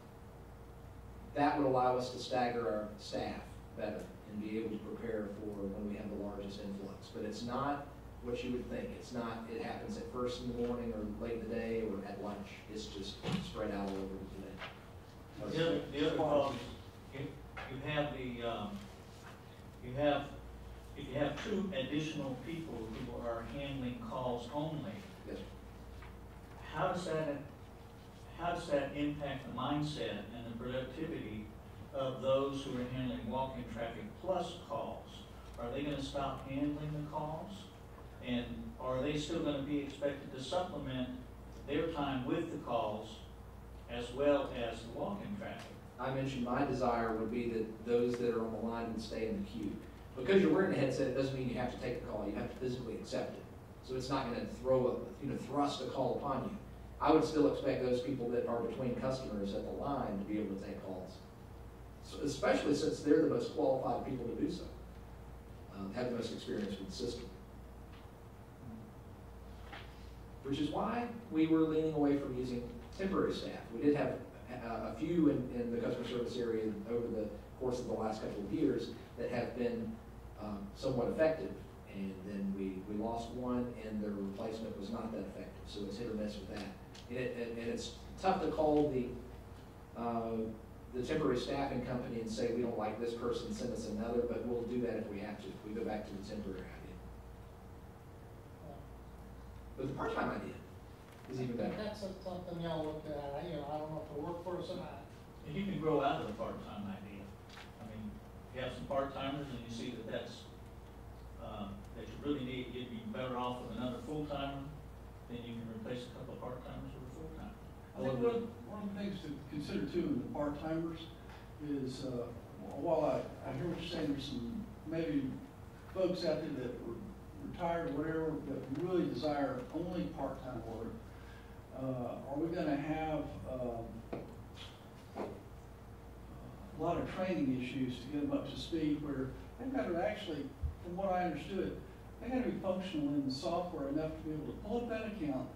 that would allow us to stagger our staff better and be able to prepare for when we have the largest influx. But it's not what you would think. It's not, it happens at first in the morning or late in the day or at lunch. It's just spread out all over the day. The other, the other problem, you, you have the, um, you have, if you have two additional people who are handling calls only, Yes, how does that, how does that impact the mindset and the productivity of those who are handling walk-in traffic plus calls? Are they gonna stop handling the calls? And are they still gonna be expected to supplement their time with the calls as well as the walk-in traffic? I mentioned my desire would be that those that are on the line would stay in the queue. Because you're wearing a headset, it doesn't mean you have to take the call, you have to physically accept it. So it's not gonna throw a, you know, thrust a call upon you. I would still expect those people that are between customers at the line to be able to take calls. So especially since they're the most qualified people to do so. Um, have the most experience with the system. Which is why we were leaning away from using temporary staff. We did have uh, a few in, in the customer service area over the course of the last couple of years that have been um, somewhat effective. And then we, we lost one and the replacement was not that effective, so it's hit or miss with that. And it, and, and it's tough to call the, uh, the temporary staffing company and say, we don't like this person, send us another, but we'll do that if we have to, if we go back to the temporary idea. But the part-time idea is even better. that's something y'all look at, I, you know, I don't know if the workforce or not. And you can grow out of the part-time idea. You have some part-timers and you see that that's, um, that you really need, you'd be better off with another full-timer, then you can replace a couple of part-timers with a full-timer. I think one, one of the things to consider too in the part-timers is, uh, while I, I hear what you're saying, there's some, maybe folks out there that were retired or whatever, that really desire only part-time work. Uh, are we gonna have, um, a lot of training issues to get them up to speed where they've got to actually, from what I understood, they gotta be functional in the software enough to be able to pull up that account,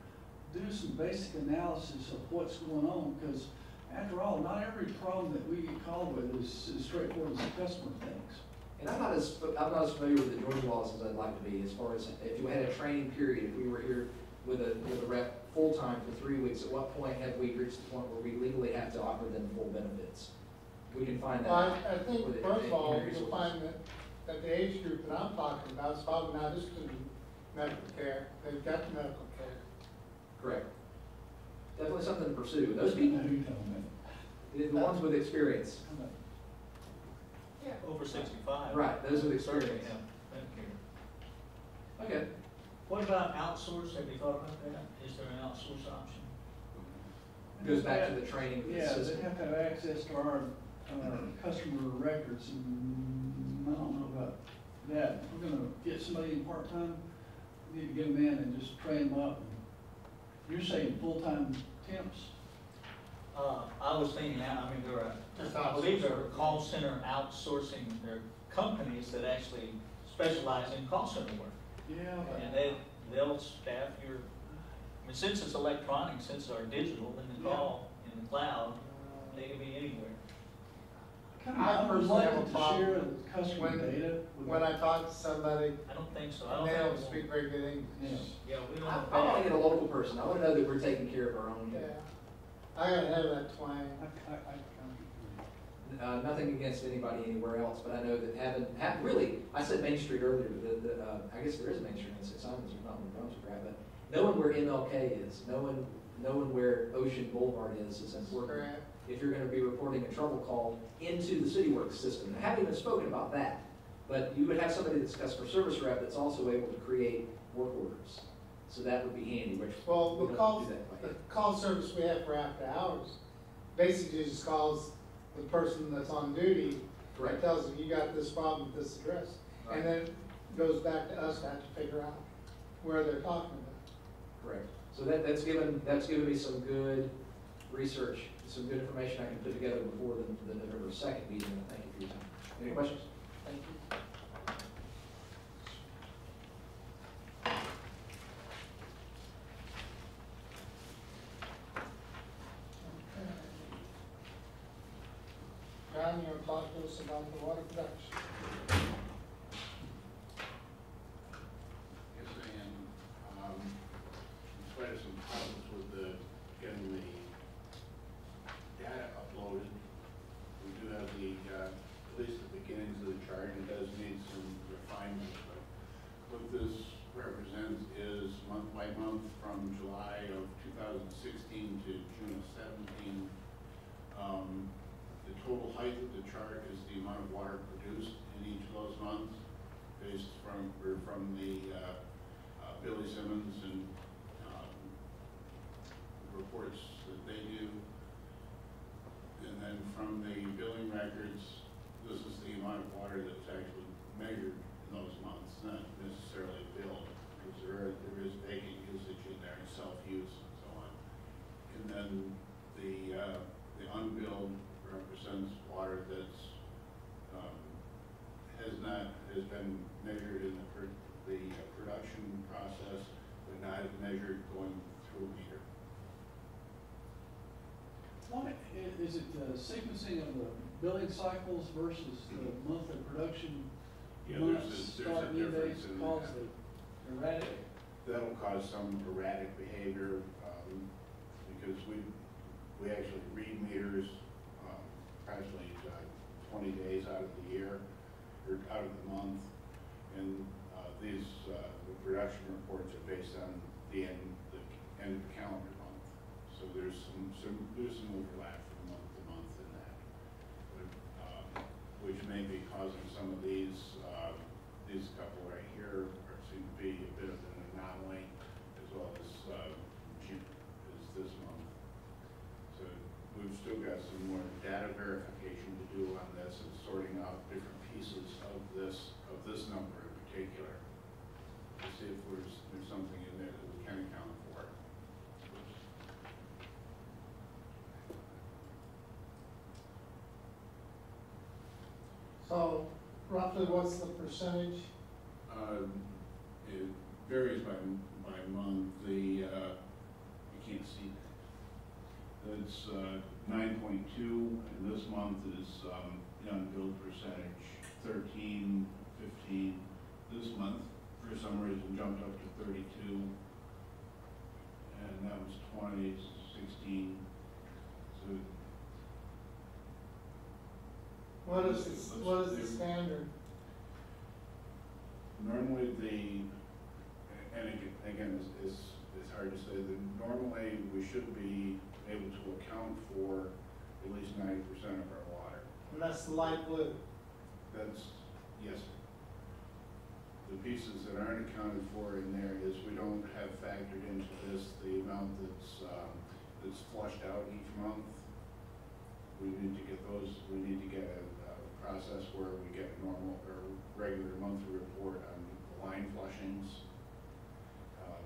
do some basic analysis of what's going on, because after all, not every problem that we get called with is as straightforward as the customer thinks. And I'm not as, I'm not as familiar with the Georgia laws as I'd like to be, as far as if you had a training period, if we were here with a, with a rep full-time for three weeks, at what point have we reached the point where we legally have to offer them full benefits? We can find that. Well, I, I think, with first of all, you'll find that, that the age group that I'm talking about is probably not interested in medical care, they've got medical care. Correct. Definitely something to pursue. Those people, Who you telling me? the the ones with experience, How about- Over sixty-five. right, those with Certainly experience. have Medicare. Okay. What about outsource? Have you thought about that? Is there an outsource option? Goes back to the training of the Yeah, they have to have access to our, uh, customer records, and I don't know about that. We're gonna get somebody in part-time, we need to get them in and just train them up. You're saying full-time temps? Uh, I was thinking, that, I mean, there are, I believe there are call center outsourcing, there are companies that actually specialize in call center work. Yeah. And they, they'll staff your, I mean, since it's electronic, since it's our digital in the call, in the cloud, they can be anywhere. Kind I of personally have a reluctant to problem share the customer when- data. When I talk to somebody, I don't think so. I don't they think don't speak very good English. Yeah. Yeah, we don't. I, I wanna get a local person. I wanna know that we're taking care of our own. Yeah, I gotta have that twang. I, I, I, Uh, nothing against anybody anywhere else, but I know that having, have, really, I said Main Street earlier, but the, the, uh, I guess there is a Main Street in St. Simons, there's not in Brunswick, right? But knowing where MLK is, knowing, knowing where Ocean Boulevard is, is important. Correct. If you're gonna be reporting a trouble call into the Cityworks system, I haven't even spoken about that. But you would have somebody that's customer service rep that's also able to create work orders. So that would be handy, which Well, we the call, that the call service we have for after hours basically just calls the person that's on duty. Correct. and Tells them, you got this problem at this address. Right. And then goes back to us to have to figure out where they're talking about. Correct. So that, that's given, that's given me some good research, some good information I can put together before the, the November second meeting, and thank you for your time. Any questions? Thank you. John, you want to talk to about the water production? Yes, I am. Um, in spite of some problems with the, getting the data uploaded, we do have the, uh, at least the beginnings of the chart, and it does need some refinement, but what this represents is month by month from July of two thousand sixteen to June of seventeen. Um, the total height of the chart is the amount of water produced in each of those months, based from, or from the, uh, uh, Billy Simmons and, um, reports that they do. And then from the billing records, this is the amount of water that's actually measured in those months, not necessarily billed, because there are, there is vacant usage in there, and self-use and so on. And then the, uh, the unbilled represents water that's, um, has not, has been measured in the, pr- the uh, production process, but not measured going through meter. What, i- is it the sequencing of the billing cycles versus the monthly production Yeah, there's a- there's a start new difference in cause that. the erratic? That'll cause some erratic behavior, um, because we, we actually read meters, um, approximately uh, twenty days out of the year, or out of the month. And, uh, these, uh, the production reports are based on the end, the end of the calendar month. So there's some, some, there's some overlap from month to month in that. But, um, Which may be causing some of these, uh, these couple right here, or seem to be a bit of an anomaly, as well as, uh, June, is this month. So we've still got some more data verification to do on this and sorting out different pieces of this, of this number in particular. To see if there's, there's something in there that we can account for. So roughly what's the percentage? Um, It varies by, by month, the, uh, you can't see that. It's uh, nine point two, and this month is um, the unbilled percentage, thirteen, fifteen. This month, for some reason, jumped up to thirty-two, and that was twenty, sixteen, so. What is, the- what is the standard? Normally, the, and again, again, it's, it's, it's hard to say, that normally, we should be able to account for at least ninety percent of our water. And that's the light blue. That's, yes. The pieces that aren't accounted for in there is we don't have factored into this the amount that's, um, that's flushed out each month. We need to get those, we need to get a, a process where we get a normal or regular monthly report on line flushings. Um,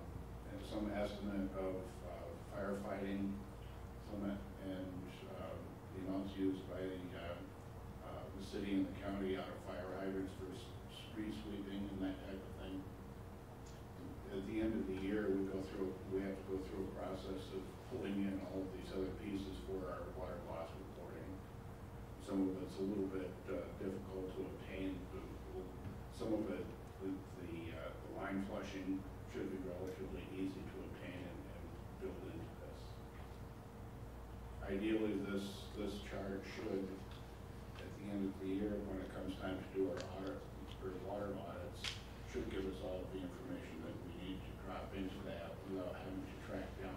And some estimate of uh, firefighting, some, and, um, the amounts used by the, uh, uh, the city and the county out of fire hydrants for street sweeping and that type of thing. At the end of the year, we go through, we have to go through a process of pulling in all of these other pieces for our water loss reporting. Some of it's a little bit uh, difficult to obtain, but some of it, line flushing should be relatively easy to obtain and, and build into this. Ideally, this, this chart should, at the end of the year, when it comes time to do our audit, or water audits, should give us all the information that we need to drop into that without having to track down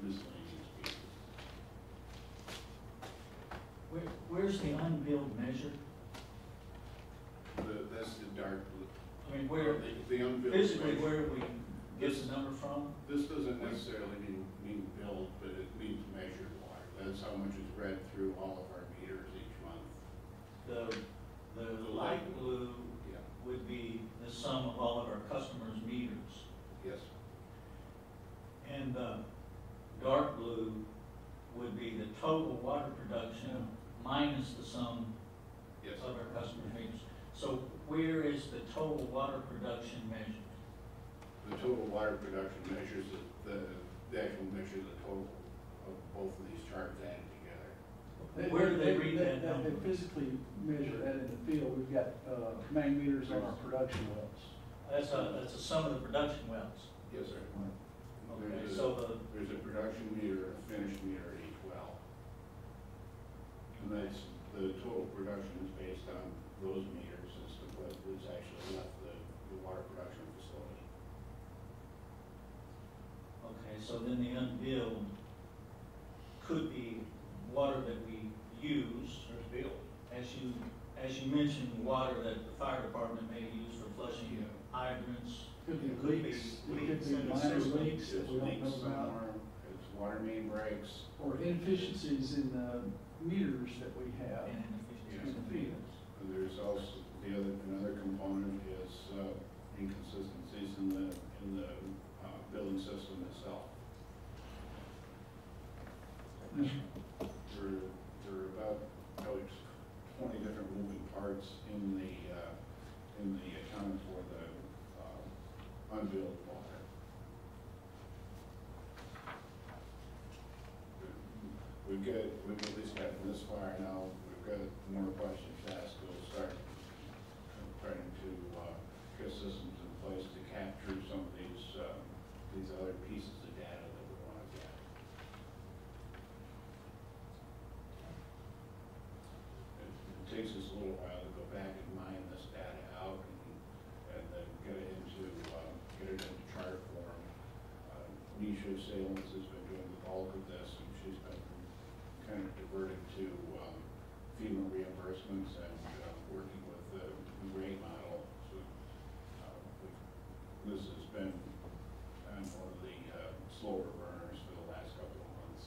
miscellaneous pieces. Where, where's the unbilled measure? The, that's the dark mean, where, The, the unbilled. physically, measure. where do we get the number from? This doesn't necessarily mean, mean billed, but it means measured water. That's how much is read through all of our meters each month. The, the light blue Yeah. would be the sum of all of our customers' meters. Yes. And the dark blue would be the total water production minus the sum Yes. of our customers' meters. So where is the total water production measured? The total water production measures the, the, the actual measure the total of both of these charts added together. Where do they read that They number? physically measure that in the field, we've got, uh, main meters on our production wells. That's a, that's a sum of the production wells. Yes, sir. Okay, There's a- so the, There's a production meter, a finished meter at each well. And that's, the total production is based on those meters as was actually left the, the water production facility. okay, so then the unbilled could be water that we use, There's bill. as you, as you mentioned, water that the fire department may use for flushing Yeah. hydrants. Could be It could be leaks, it could leaks be in the minor system. leaks that It's we don't leaks know about, somewhere, it's water main breaks, or inefficiencies in the meters that we have. And in inefficiencies. the fields. And there's also, the other, another component is uh, inconsistencies in the, in the uh, billing system itself. There, there are about, it's twenty different moving parts in the, uh, in the accounting for the uh, unbilled water. We've got, we've at least gotten this far now, we've got more questions to ask, we'll start trying to systems in place to capture some of these, uh, these other pieces of data that we want to get. It it takes us a little while to go back and mine this data out and, and then get it into, um, get it into chart form. Uh, Nisha Salins has been doing the bulk of this, and she's been kind of diverted to um, FEMA reimbursements and uh, working with the the rate model. So uh, we- this has been kind of one of the uh, slower burners for the last couple of months.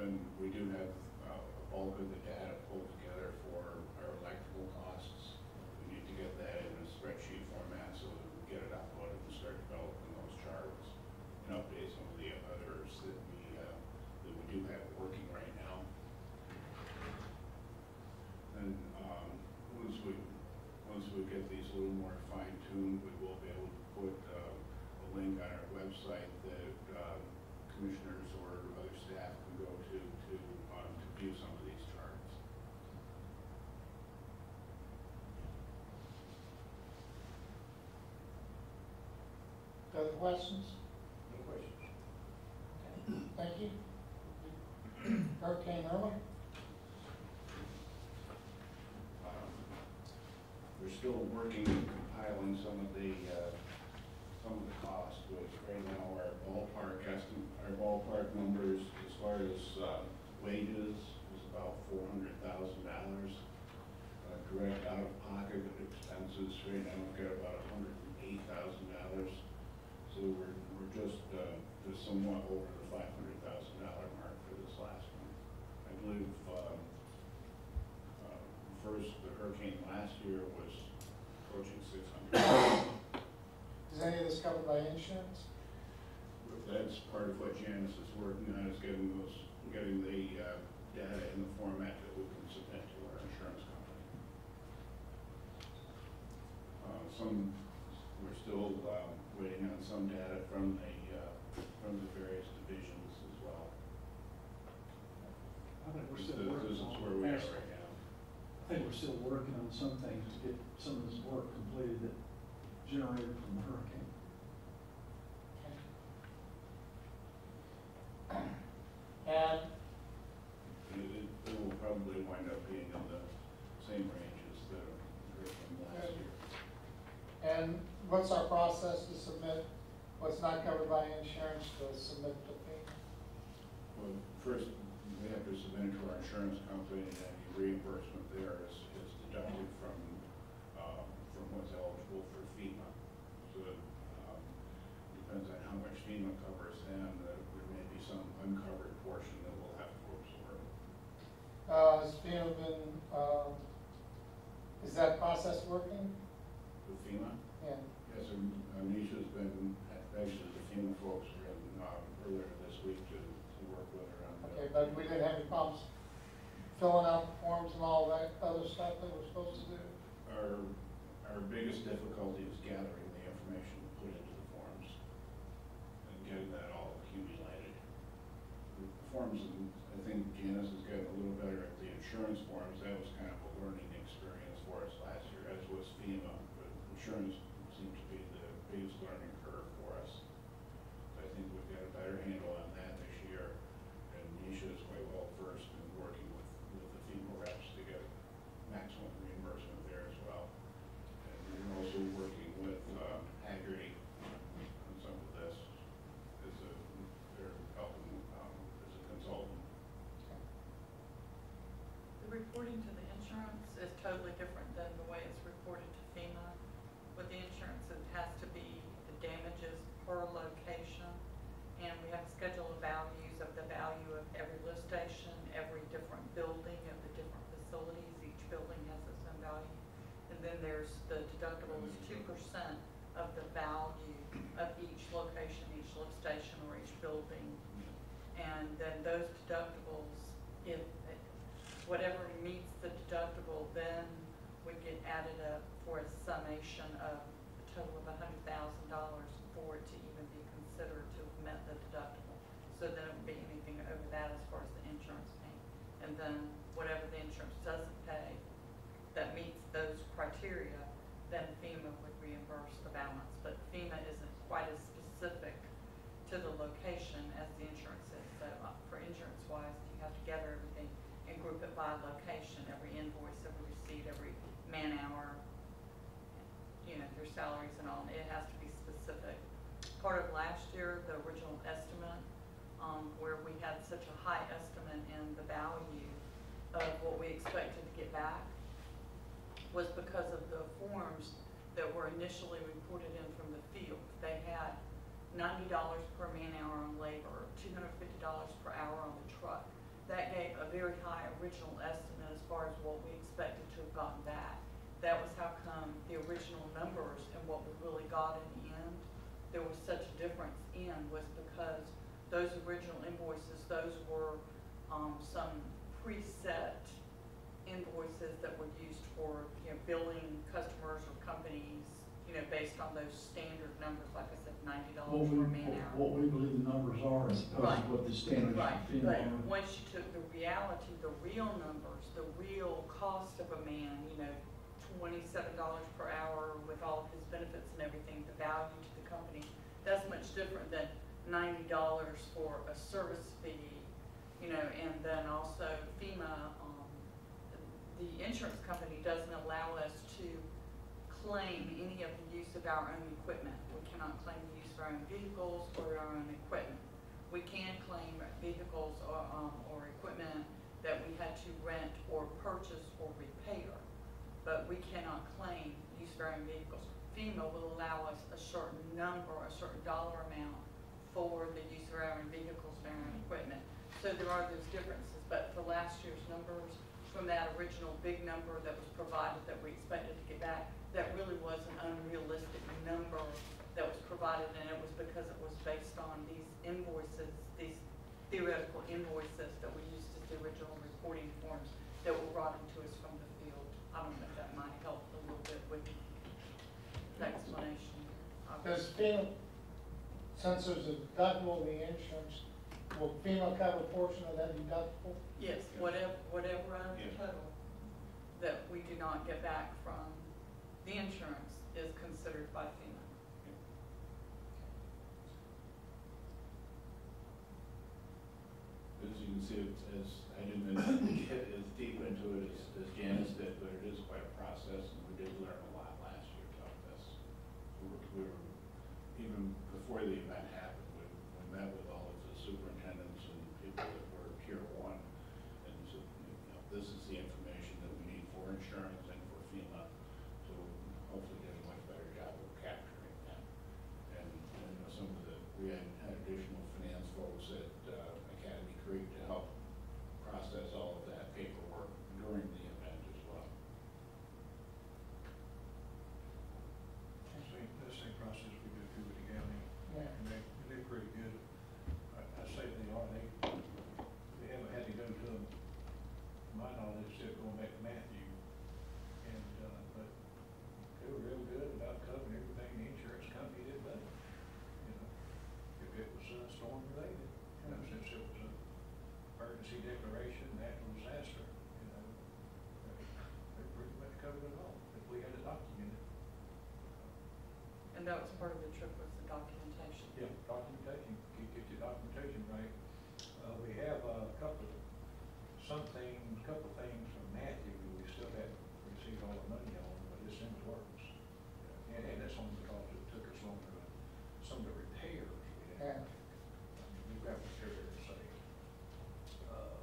And we do have uh, a bulk of the data pulled together for our electrical costs. We need to get that in a spreadsheet format so that we get it uploaded and start developing those charts and update some of the others that we, uh, that we do have working right now. And, um, once we, once we get these a little more fine tuned, we will be able to put, uh, a link on our website that, um, commissioners or other staff can go to, to, um, to view some of these charts. Other questions? No questions. Okay, Thank you. Hurricane Irma? Um, We're still working, and compiling some of the, uh, some of the costs, but right now our ballpark estimate, our ballpark numbers as far as uh, wages is about four hundred thousand dollars. Uh, Direct out-of-pocket expenses right now, we've got about hundred and eight thousand dollars. So we're, we're just, uh, just somewhat over the five hundred thousand dollar mark for this last one. I believe, um, uh, First, the hurricane last year was approaching six hundred. Is any of this covered by insurance? That's part of what Janice is working on, is getting those, getting the uh, data in the format that we can submit to our insurance company. Uh, Some, we're still um, waiting on some data from the, uh, from the various divisions as well. I think we're still working This is where we are right now. I think we're still working on some things to get some of this work completed that generated from the hurricane. And It, it it will probably wind up being in the same range as the hurricane last year. And what's our process to submit what's not covered by insurance to submit to FEMA? Well, first, we have to submit it to our insurance company, and any reimbursement there is, is deducted from, um, from what's eligible for FEMA. So, it, um, depends on how much FEMA covers then, uh, there may be some uncovered portion that we'll have to absorb. Uh, has FEMA been, um, is that process working? With FEMA, And Anisha's been, actually, the FEMA folks were in, um, earlier this week to, to work with her on the. okay, but we didn't have any problems filling out the forms and all that other stuff that we're supposed to do? Our, our biggest difficulty is gathering the information to put into the forms and getting that all accumulated. The forms, I think Janice has gotten a little better at the insurance forms, that was kind of a learning experience for us last year, as was FEMA, but insurance seemed to be the biggest learning curve for us. So I think we've got a better handle on that this year, and Nisha is quite well versed in working with, with the FEMA reps to get maximum reimbursement there as well. And we're also working with, uh, Hagerty on some of this, as a, they're helping, um, as a consultant. The reporting to the insurance is totally different than the way it's reported to FEMA. With the insurance, it has to be the damages per location, and we have a schedule of values of the value of every lift station, every different building of the different facilities, each building has its own value. And then there's, the deductible is two percent of the value of each location, each lift station, or each building. And then those deductibles, if, whatever meets the deductible, then would get added up for a summation of a total of a hundred thousand dollars for it to even be considered to have met the deductible. So then it would be anything over that as far as the insurance. And and then whatever the insurance doesn't pay that meets those criteria, then FEMA would reimburse the balance. But FEMA isn't quite as specific to the location as the insurance is. So uh, for insurance wise, you have to gather everything and group it by location, every invoice, every receipt, every man hour, you know, their salaries and all, it has to be specific. Part of last year, the original estimate, um, where we had such a high estimate in the value of what we expected to get back was because of the forms that were initially reported in from the field. They had ninety dollars per man hour on labor, two hundred fifty dollars per hour on the truck. That gave a very high original estimate as far as what we expected to have gotten back. That was how come the original numbers and what we really got in the end, there was such a difference in, was because those original invoices, those were, um, some preset invoices that were used for, you know, billing customers or companies, you know, based on those standard numbers, like I said, ninety What dollars we, per man hour. what we believe the numbers are as opposed Right. to what the standards Right, but are. once you took the reality, the real numbers, the real cost of a man, you know, twenty-seven dollars per hour with all of his benefits and everything, the value to the company, that's much different than ninety dollars for a service fee, you know, and then also FEMA, um, the insurance company doesn't allow us to claim any of the use of our own equipment. We cannot claim the our own vehicles or our own equipment. We can claim vehicles or, um, or equipment that we had to rent or purchase or repair, but we cannot claim use of our own vehicles. FEMA will allow us a certain number, a certain dollar amount for the use of our own vehicles and our own equipment. So there are those differences, but for last year's numbers, from that original big number that was provided that we expected to get back, that really was an unrealistic number that was provided, and it was because it was based on these invoices, these theoretical invoices that we used as the original reporting forms that were brought into us from the field. I don't know if that might help a little bit with the explanation. of it. Does FEMA, since there's a deductible, the insurance, will FEMA cover a portion of that deductible? Yes, whatever, whatever out of the total that we do not get back from the insurance is considered by FEMA. As you can see, it's, as, I didn't get as deep into it as, as Janice did, but it is quite a process, and we did learn a lot last year about this. We were, we were, even before the event happened, we, we met with all of the superintendents and people that were tier one, and said, you know, this is the information that we need for insurance and for FEMA, to hopefully get a much better job of capturing that. And, and you know, some of the, we had had additional finance folks at uh, Academy Creek to help process all of that paperwork during the event as well. Same, the same process we go through with the county, Yeah. and they, they're pretty good. I, I say they are, they, they haven't had to go to them, to my knowledge, except going back to Matthew. And, uh, but they were real good about covering everything the insurance company did, but, you know, if it was, uh, storm related, you know, since it was a emergency declaration, natural disaster, you know, they, they pretty much covered it all, if we had it documented. And that was part of the trip was the documentation. Yeah, documentation, get, get your documentation right. Uh, we have a couple, some things, couple things from Matthew, we still haven't received all the money on, but it's in the works. And, and that's only because it took us longer, to- some of the repairs we had. Yeah. We've got repairs, say, uh,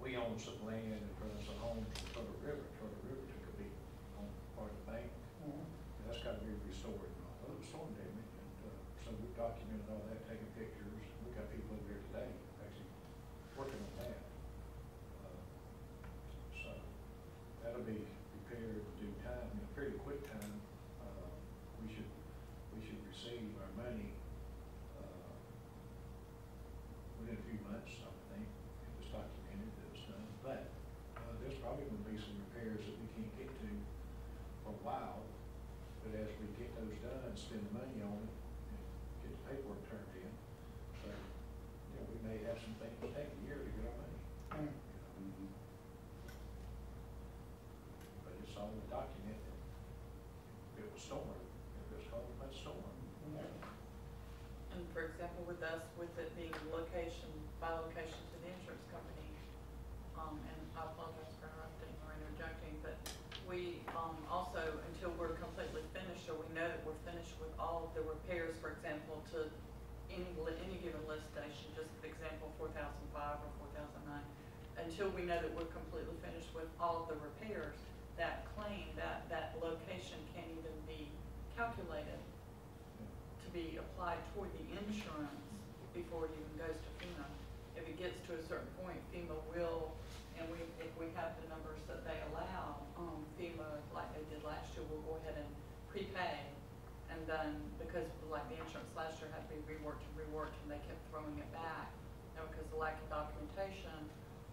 we own some land in front of some homes in Turtle River, Turtle River took a big, on part of the bank. Mhm. And that's gotta be restored, and all, well, it was storm damage, and, uh, so we documented all that, taking pictures, we got people over there today, actually working on that. Uh, So, that'll be repaired in due time, in a pretty quick time, uh, we should, we should receive our money, uh, within a few months, I would think, it was documented that it was done, but, uh, there's probably gonna be some repairs that we can't get to for a while, but as we get those done, spend the money on it, and get the paperwork turned in, so, you know, we may have some things that take a year to get our money. Mm. you know. With it being location by location to the insurance company. Um, and I apologize for interrupting or interjecting, but we, um, also, until we're completely finished, or we know that we're finished with all of the repairs, for example, to any, any given lift station, just for example, four thousand five or four thousand nine, until we know that we're completely finished with all the repairs, that claim, that, that location can't even be calculated to be applied toward the insurance before it even goes to FEMA. If it gets to a certain point, FEMA will, and we, if we have the numbers that they allow, um, FEMA, like they did last year, will go ahead and prepay. And then, because like the insurance last year had to be reworked and reworked, and they kept throwing it back, you know, because of lack of documentation,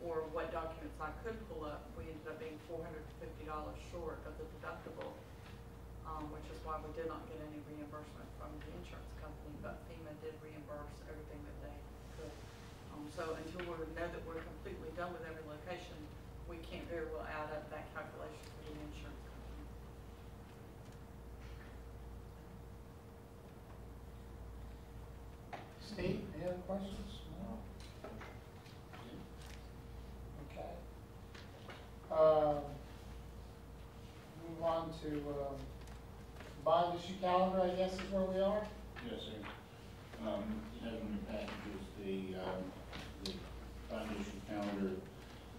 or what documents I could pull up, we ended up being four hundred and fifty dollars short of the deductible, um, which is why we did not get any reimbursement from the insurance company, but FEMA did reimburse everything that they could. Um, so until we know that we're completely done with every location, we can't very well add up that calculation for the insurance company. Steve, any other questions? No? Okay. Um, Move on to, um, bond issue calendar, I guess is where we are. Yes, sir. Um, you have in your packages the, um, the bond issue calendar,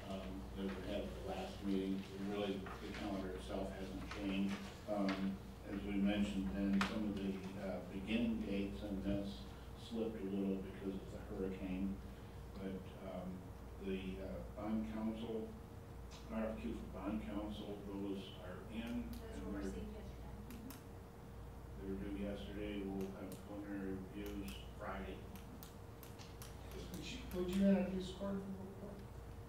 um, that we had at the last meeting. Really, the calendar itself hasn't changed. Um, as we mentioned, then some of the, uh, beginning dates on this slipped a little because of the hurricane. But, um, the, uh, bond counsel, RFQ for bond counsel, those are in. Those were we're- received yesterday. they were due yesterday, we'll have preliminary reviews Friday. Would you, would you introduce Cory real quick?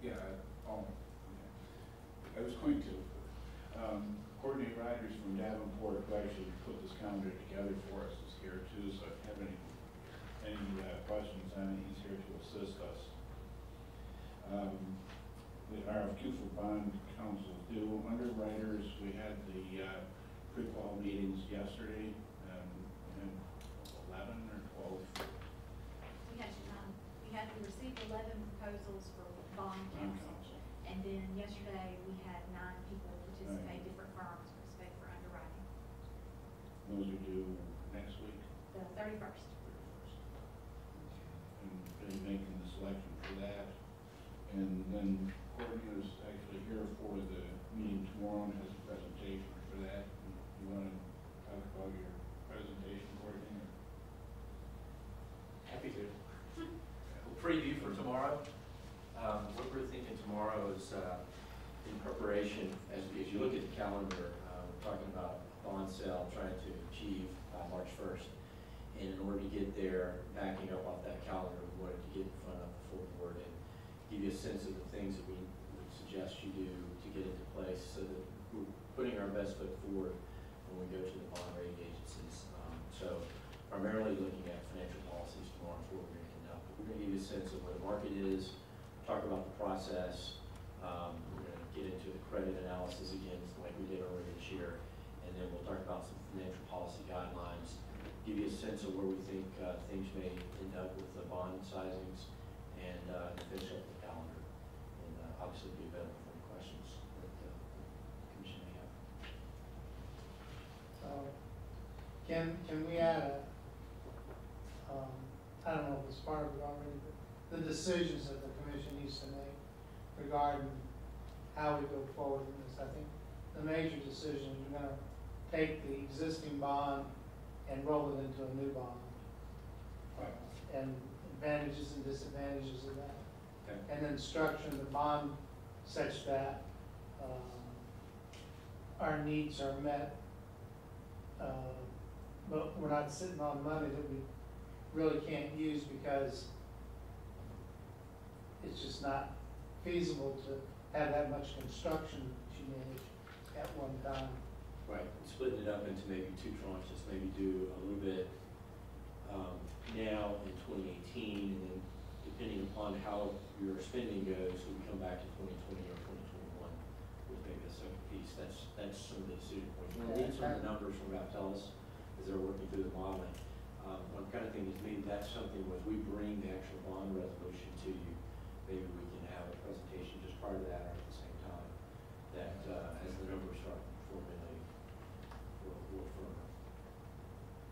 Yeah, oh, okay. I was going to. Um, Courtney Riders from Davenport, who actually put this calendar together for us, is here too, so if have questions on it, he's here to assist us. Um, the RFQ for bond counsel due. Underwriters, we had the uh, pre-qual meetings yesterday, um, and 11 or 12. We had, um, we had, we received 11 proposals for bond counsel. And then yesterday, we had nine people participate, right. different firms participate for underwriting. Those are due next week? The 31st. Then Courtney is actually here for the meeting tomorrow and has a presentation for that. You want to talk about your presentation, Courtney? or- Happy to. We'll preview for tomorrow. Um, what we're thinking tomorrow is, uh, in preparation, as, we- as you look at the calendar, uh, we're talking about bond sale, trying to achieve, uh, March first. And in order to get there, backing up off that calendar, we wanted to get in front of the full board and give you a sense of the things that we would suggest you do to get into place so that we're putting our best foot forward when we go to the bond rating agencies. Um, so primarily looking at financial policies tomorrow is what we're gonna conduct. We're gonna give you a sense of where the market is, talk about the process. Um, we're gonna get into the credit analysis again, like we did earlier this year. And then we'll talk about some financial policy guidelines, give you a sense of where we think, uh, things may end up with the sizings and, uh, finish up the calendar. And, uh, obviously be available for any questions that, uh, the commission may have. So, can, can we add a, um, I don't know if it's part of it already, but the decisions that the commission needs to make regarding how we go forward in this, I think the major decision, we're gonna take the existing bond and roll it into a new bond. Right. And advantages and disadvantages of that. Okay. And then structure the bond such that, um, our needs are met. Uh, but we're not sitting on money that we really can't use because it's just not feasible to have that much construction you manage at one time. Right, and splitting it up into maybe two tranches, maybe do a little bit, um, now in twenty eighteen, and then depending upon how your spending goes, we come back in twenty twenty or twenty twenty-one with maybe a second piece, that's, that's some of the decision points. We'll need some of the numbers from Raftelis as they're working through the modeling. um, I'm kind of thing is maybe that's something, as we bring the actual bond resolution to you, maybe we can have a presentation just prior to that or at the same time, that, uh, as the numbers start formulating, will, will firm.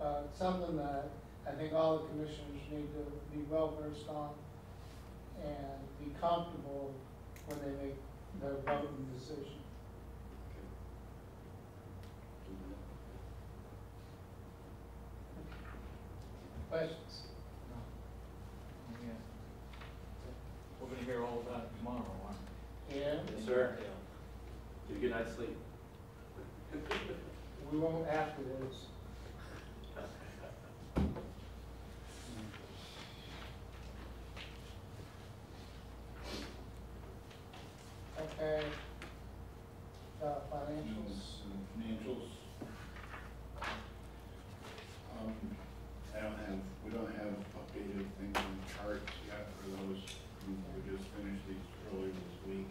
Uh, something that I think all the commissioners need to be well versed on and be comfortable when they make their voting decision. Questions? We're gonna hear all about it tomorrow, aren't we? Yeah, Yes, sir. Get a good night's sleep. we won't after this. Okay. Uh, financials, Financials. Um, I don't have, we don't have updated things in the charts yet for those. We just finished these earlier this week.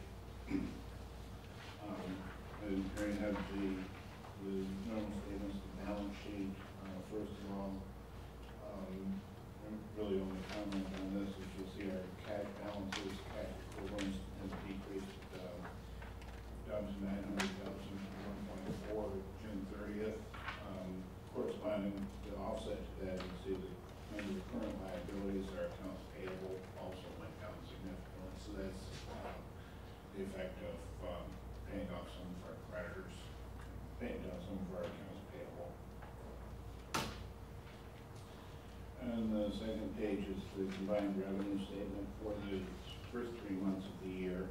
Um, and here you have the, the normal statements, the balance sheet, uh, first of all. Um, and really only comment on this is you'll see our cash balances, cash equivalents has decreased, uh, down to nine hundred thousand, one point four, June thirtieth. Um, corresponding, the offset to that, you see the, under the current liabilities, our accounts payable also went down significantly, so that's, um, the effect of, um, paying off some of our creditors, paying down some of our accounts payable. And the second page is the combined revenue statement for the first three months of the year.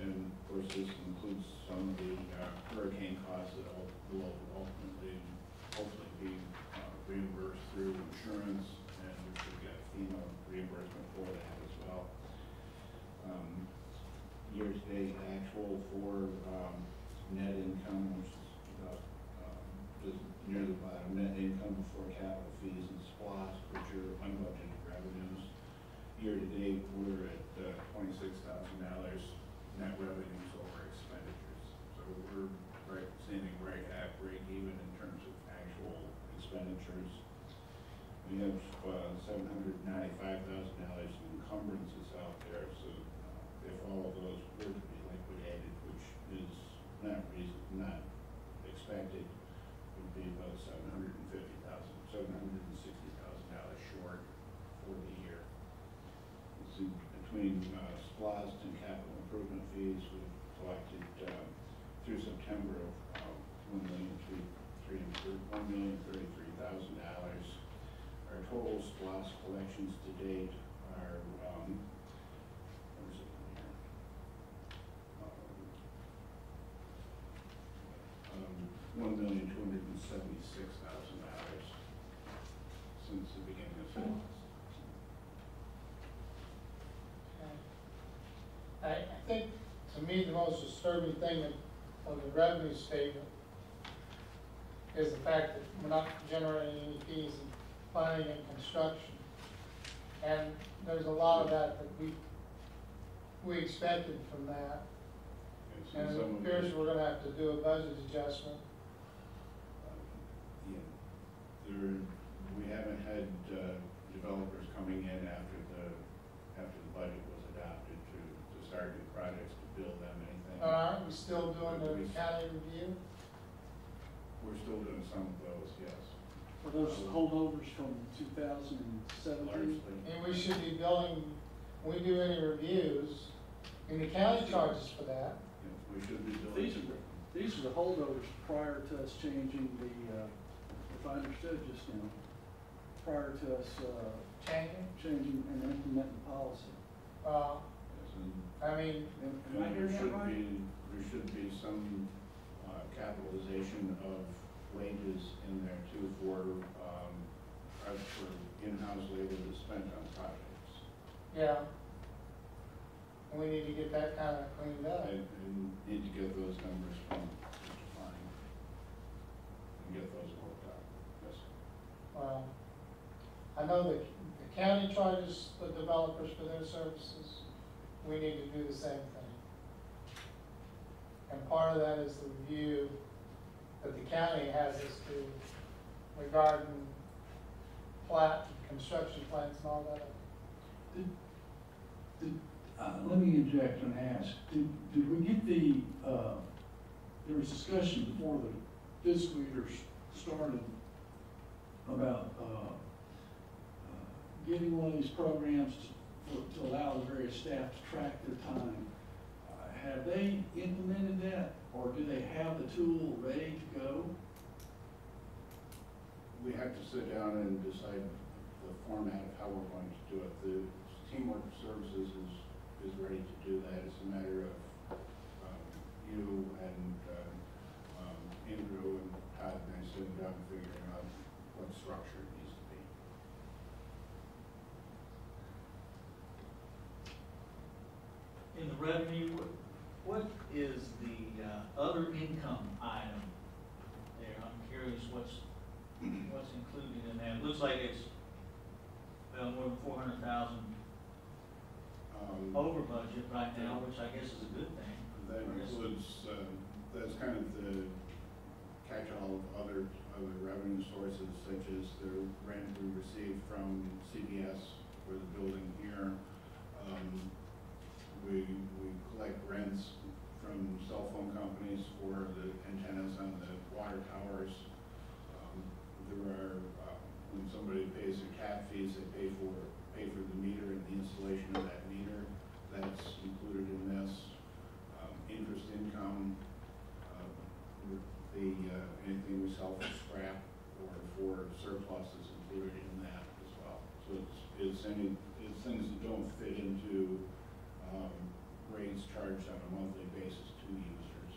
And of course, this includes some of the uh, hurricane costs that will ultimately, hopefully be uh, reimbursed through insurance, and we should get FEMA reimbursement for that as well. Um, Year-to-date actual for um, net income, which is about, um, just near the bottom, net income before capital fees and SPLOST, which are unbudgeted revenues. Year-to-date, we're at uh, twenty-six thousand dollars net revenues over expenditures. So we're right, standing right at break even in terms of actual expenditures. We have uh, seven hundred ninety-five thousand dollars in encumbrances out there, so uh, if all of those were to be liquidated, which is not reason, not expected, would be about seven hundred and fifty thousand, seven hundred and sixty thousand dollars short for the year. So between uh, SPLOST and capital improvement fees, we've collected uh, through September of uh, one million three, three, one million thirty-three thousand dollars. Our total SPLOST collections to date are, um, what is it in here? Um, one million two hundred and seventy-six thousand dollars since the beginning of SPLOST. I, I think, to me, the most disturbing thing of, the revenue statement is the fact that we're not generating any fees in planning and construction. And there's a lot of that that we, we expected from that. And so And it appears we're gonna have to do a budget adjustment. Yeah, there, we haven't had uh, developers coming in after the, after the budget was adopted to, to start new projects, to build them. Uh, Aren't we still doing the county review? We're still doing some of those, yes. Are those holdovers from two thousand and seventeen? Largely. And we should be billing, when we do any reviews, and the county charges for that. Yeah, We should be doing. These are, these are the holdovers prior to us changing the, uh, if I understood just now, prior to us, uh, Changing, changing and implementing policy. uh, Yes, and I mean, Am am I hearing there that should right? be, there should be some uh, capitalization of wages in there too for, um, uh, for in-house labor that's spent on projects. yeah. And we need to get that kind of cleaned up. I, I need to get those numbers from Mr. Fine and get those worked out, yes. Well, I know that the county charges the developers for their services. We need to do the same thing. And part of that is the review that the county has us do regarding plat, construction plans and all that. Uh, let me interject and ask, did, did we get the, uh, there was discussion before the fiscal year started about, uh, uh, getting one of these programs to, to allow the various staff to track their time. Uh, Have they implemented that, or do they have the tool ready to go? We have to sit down and decide the format of how we're going to do it. The Teamwork Services is, is ready to do that. It's a matter of, um, you and, uh, um, Andrew and Todd and I sitting down and figuring out what structure it needs to be. In the revenue, what, what is the, uh, other income item there? I'm curious what's, what's included in that. It looks like it's, well, more than four hundred thousand Um, over budget right now, which I guess is a good thing. That includes, uh, that's kind of the catch-all of other, other revenue sources such as the rent we receive from CBS for the building here. Um, We, we collect rents from cell phone companies for the antennas on the water towers. Um, There are, uh, when somebody pays their tap fees, they pay for, pay for the meter and the installation of that meter. That's included in this um, interest income, um, the, uh, anything we sell for scrap or for surplus is included in that as well. So it's, it's any, it's things that don't fit into, charged on a monthly basis to users.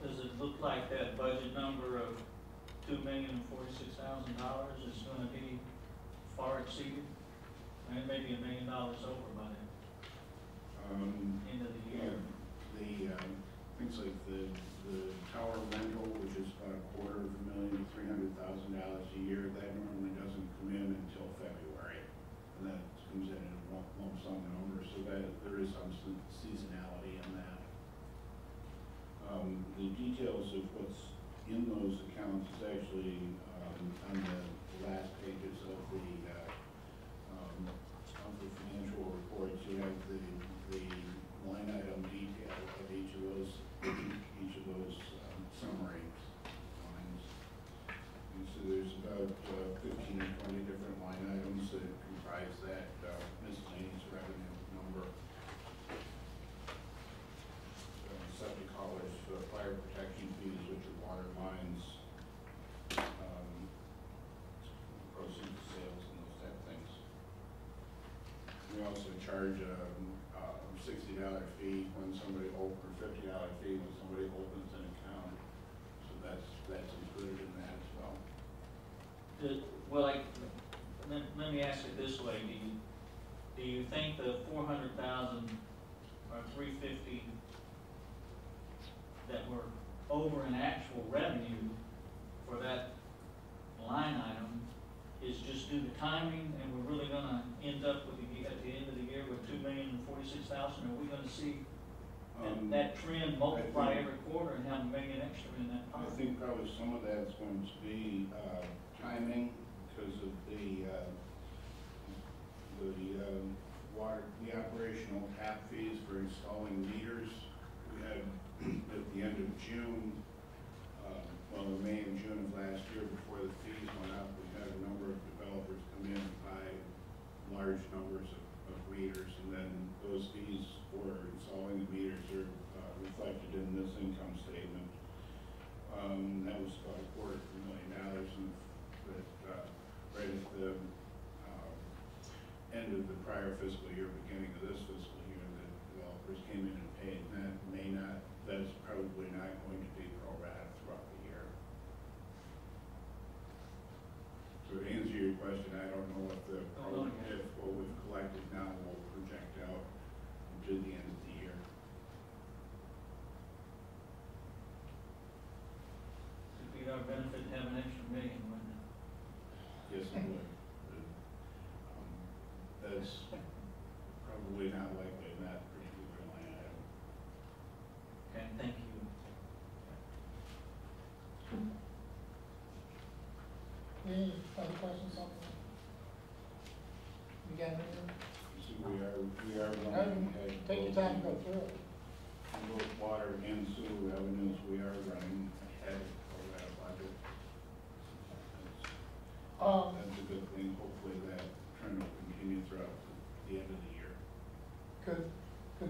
Does it look like that budget number of two million forty-six thousand dollars is gonna be far exceeded? And it may a million dollars over by the Um, end of the year. The, um, things like the, the tower rental, which is about a quarter of a million, three hundred thousand dollars a year, that normally doesn't come in until February. And that comes in in a lump sum number, so that, there is some seasonality in that. Um, the details of what's in those accounts is actually, um, on the last pages of the, uh, um, of the financial reports, you have the, the line item detail of each of those, each of those um, summary lines. And so there's about uh, fifteen or twenty different line items that comprise that uh, miscellaneous revenue number. Uh, Subject collars, uh, fire protection fees, which are water lines, um, proceeds of sales and those type of things. We also charge a, a sixty dollar fee when somebody op, or fifty dollar fee when somebody opens an account. So that's, that's included in that as well. Does- Well, like, let, let me ask it this way, do you, do you think the four hundred thousand or three fifty that were over in actual revenue for that line item is just due to timing, and we're really gonna end up with, the at the end of the year with two million and forty-six thousand, are we gonna see that, Um, that trend multiply think- every quarter and have a extra in that I think probably some of that's going to be, uh, timing because of the, uh, the, um, water, the operational tap fees for installing meters. We had at the end of June, uh, well, in May and June of last year, before the fees went up, we had a number of developers come in and buy large numbers of, of meters, and then those fees for installing the meters are, uh, reflected in this income statement. Um, that was about a quarter of a million dollars, and that, uh, right at the, um, end of the prior fiscal year, beginning of this fiscal year, the developers came in and paid, and that may not, that's probably not going to be pro rata throughout the year. So to answer your question, I don't know what the,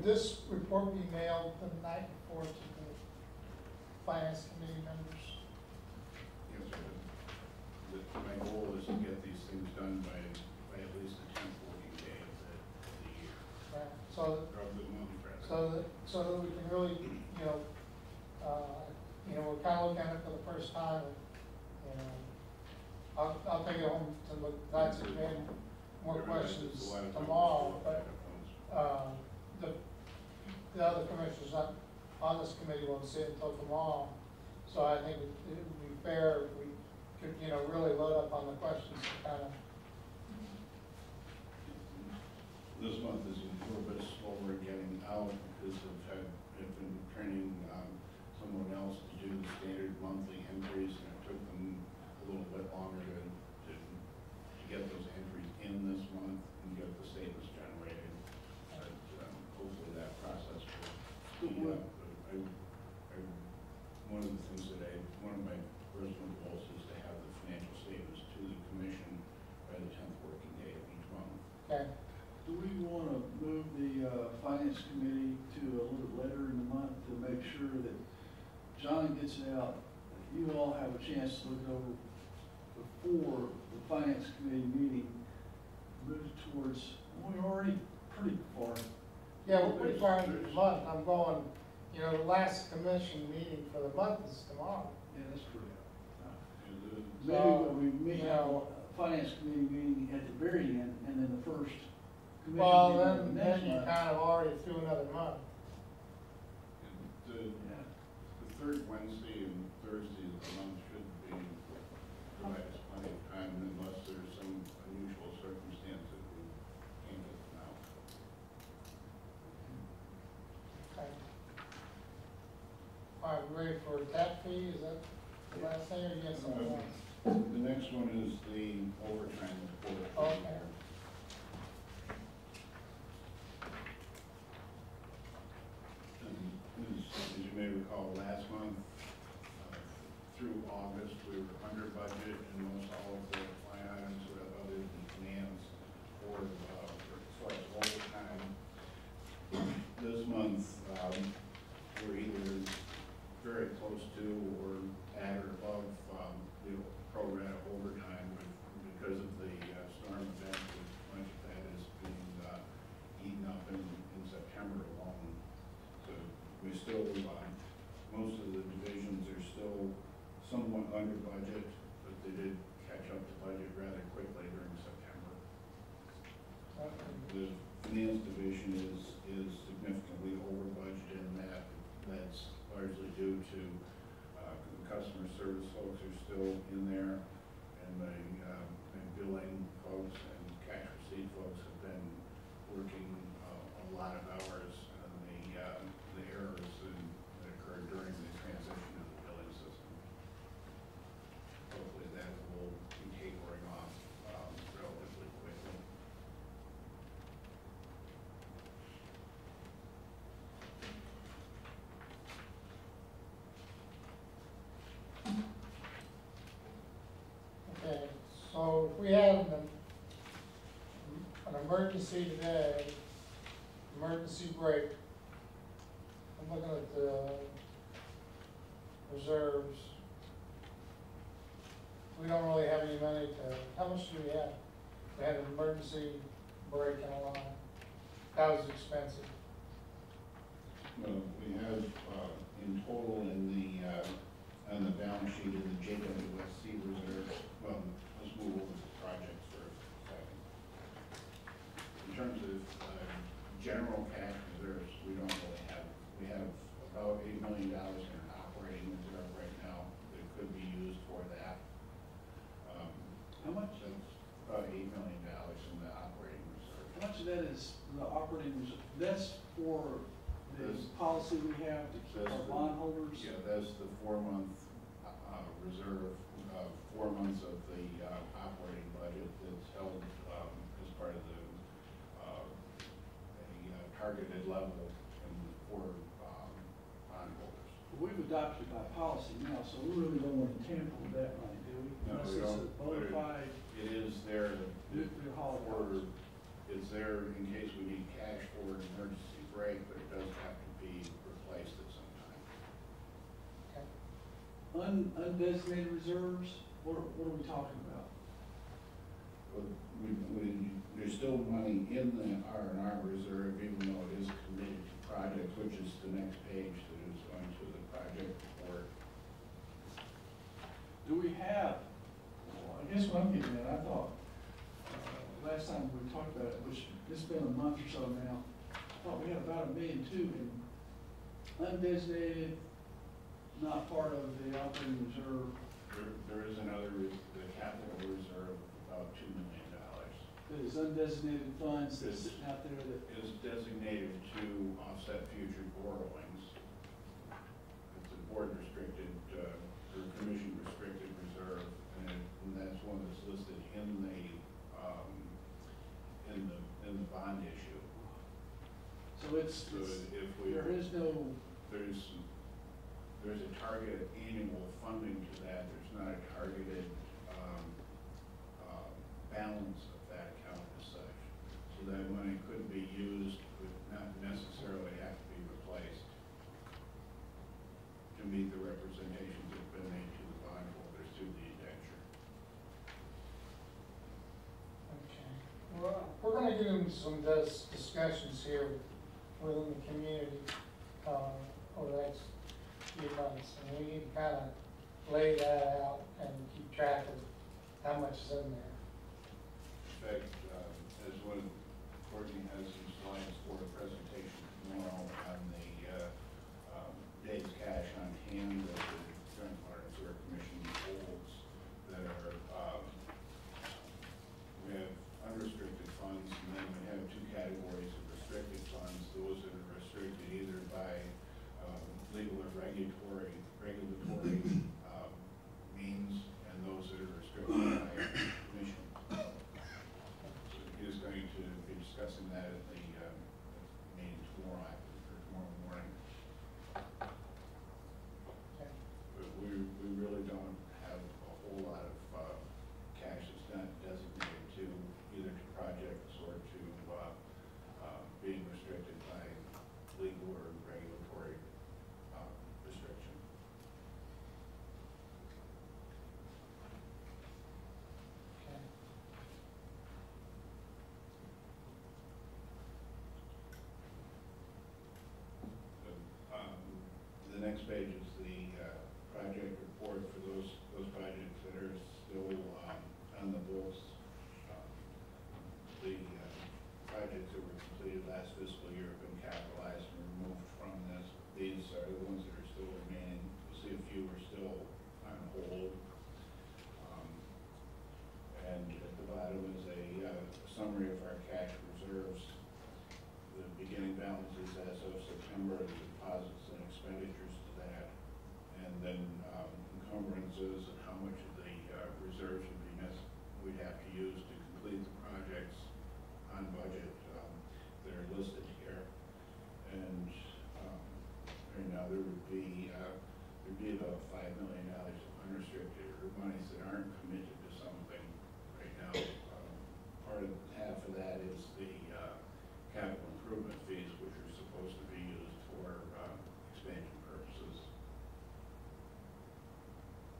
would this report be mailed commission meeting for the month is tomorrow. Yeah, that's true. Maybe So, we meet have finance committee meeting at the very end, and then the first commission Well, meeting Well, then, then you kind of already through another month. The, Yeah. the third Wednesday and Thursday of the month ready for tap fee, is that the last thing, or you have something uh, else? The next one is the overtime report. Okay. Finance Division is So if we had an, an emergency today, emergency break, I'm looking at the reserves. We don't really have any money to, how much do we have? We had an emergency break in a line. That was expensive. That's for the That's- policy we have to keep our bondholders. Yeah, that's the four-month uh, uh, reserve, uh, four months of the uh, operating budget that's held um, as part of the, uh, a uh, targeted level for um, bondholders. We've adopted by policy now, so we really don't want to tamper with that money, do we? No, Unless we it's don't. bona fide It is there, nuclear for it's there in case we need cash for an emergency break, but it does have to be replaced at some time. Okay. Un, undesignated reserves, what, are- what are we talking about? But we, we, there's still money in the R and R reserve, even though it is committed to projects, which is the next page that is going to the project report. Do we have, well, I guess what I'm getting at, I thought, last time we talked about it, which, it's been a month or so now, thought we had about a million two in undesignated, not part of the operating reserve, There, there is another, the capital reserve, about two million dollars. that is undesignated funds that's sitting out there that, Is designated to offset future borrowings. It's a board restricted, uh, or commission restricted reserve, and it- and that's one that's listed in the, in the, bond issue. so it's, So it's, if we. there is no, there's, there's a targeted annual funding to that, there's not a targeted, um, uh, balance of that account as such. So that money could be used, would not necessarily have to be replaced to meet the representations that have been made to the bondholders through the indenture. Okay. Well, we're gonna get into some dis- discussions here within the community, uh, over the next few months. And we need to kind of lay that out and keep track of how much is in there. In fact, uh, as one, Courtney has some slides for a presentation tomorrow on the, uh, um, days cash on hand that the Joint Water and Sewer Commission holds that are, um, we have unrestricted funds, and then we have two categories of restricted funds, those that are restricted either by, um, legal or regulatory, regulatory, um, means, and those that are restricted by commission. So he is going to be discussing that at the, um, meeting tomorrow, after- or tomorrow morning. Okay. But we, we really don't have a whole lot of, uh, cash that's not designated to either to projects or to, uh, uh, being restricted by legal or regulatory, uh, restriction. Okay. Um, The next page is the uh, project report for those, those projects that are still um, on the books. Um, The uh, projects that were completed last fiscal year have been capitalized and removed from this. These are the ones that are still remaining. You'll see a few are still on hold. Um, And at the bottom is a uh, summary of our cash reserves the beginning balances as of September, the deposits and expenditures to that, and then um, encumbrances and how much of the uh, reserves would be necess, we'd have to use to complete the projects on budget um, that are listed here. And um, right now, there would be, uh, there'd be about five million dollars of unrestricted or monies that aren't committed to something right now. Um, Part of, half of that is the uh, capital improvement fees, which are supposed to be used for um, expansion purposes.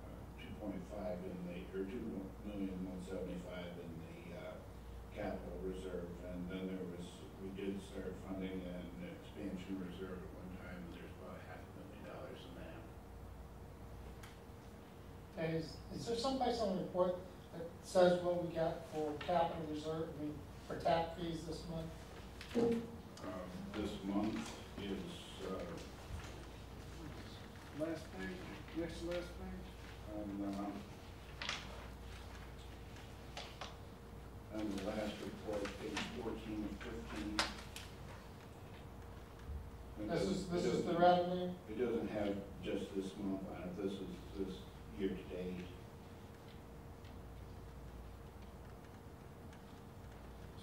Uh, Two point five in the, or two million one seventy-five in the uh, capital reserve, and then there was, we did start funding an expansion reserve at one time, and there's about half a million dollars in that. Okay, is, is there someplace on the report that says what we got for capital reserve, I mean, for tap fees this month? Um, This month is, uh, last page, next to last page? And, um, uh, and the last report, page 14 and 15. It This is, this is the revenue, It doesn't have just this month on it, this is, this year-to-date.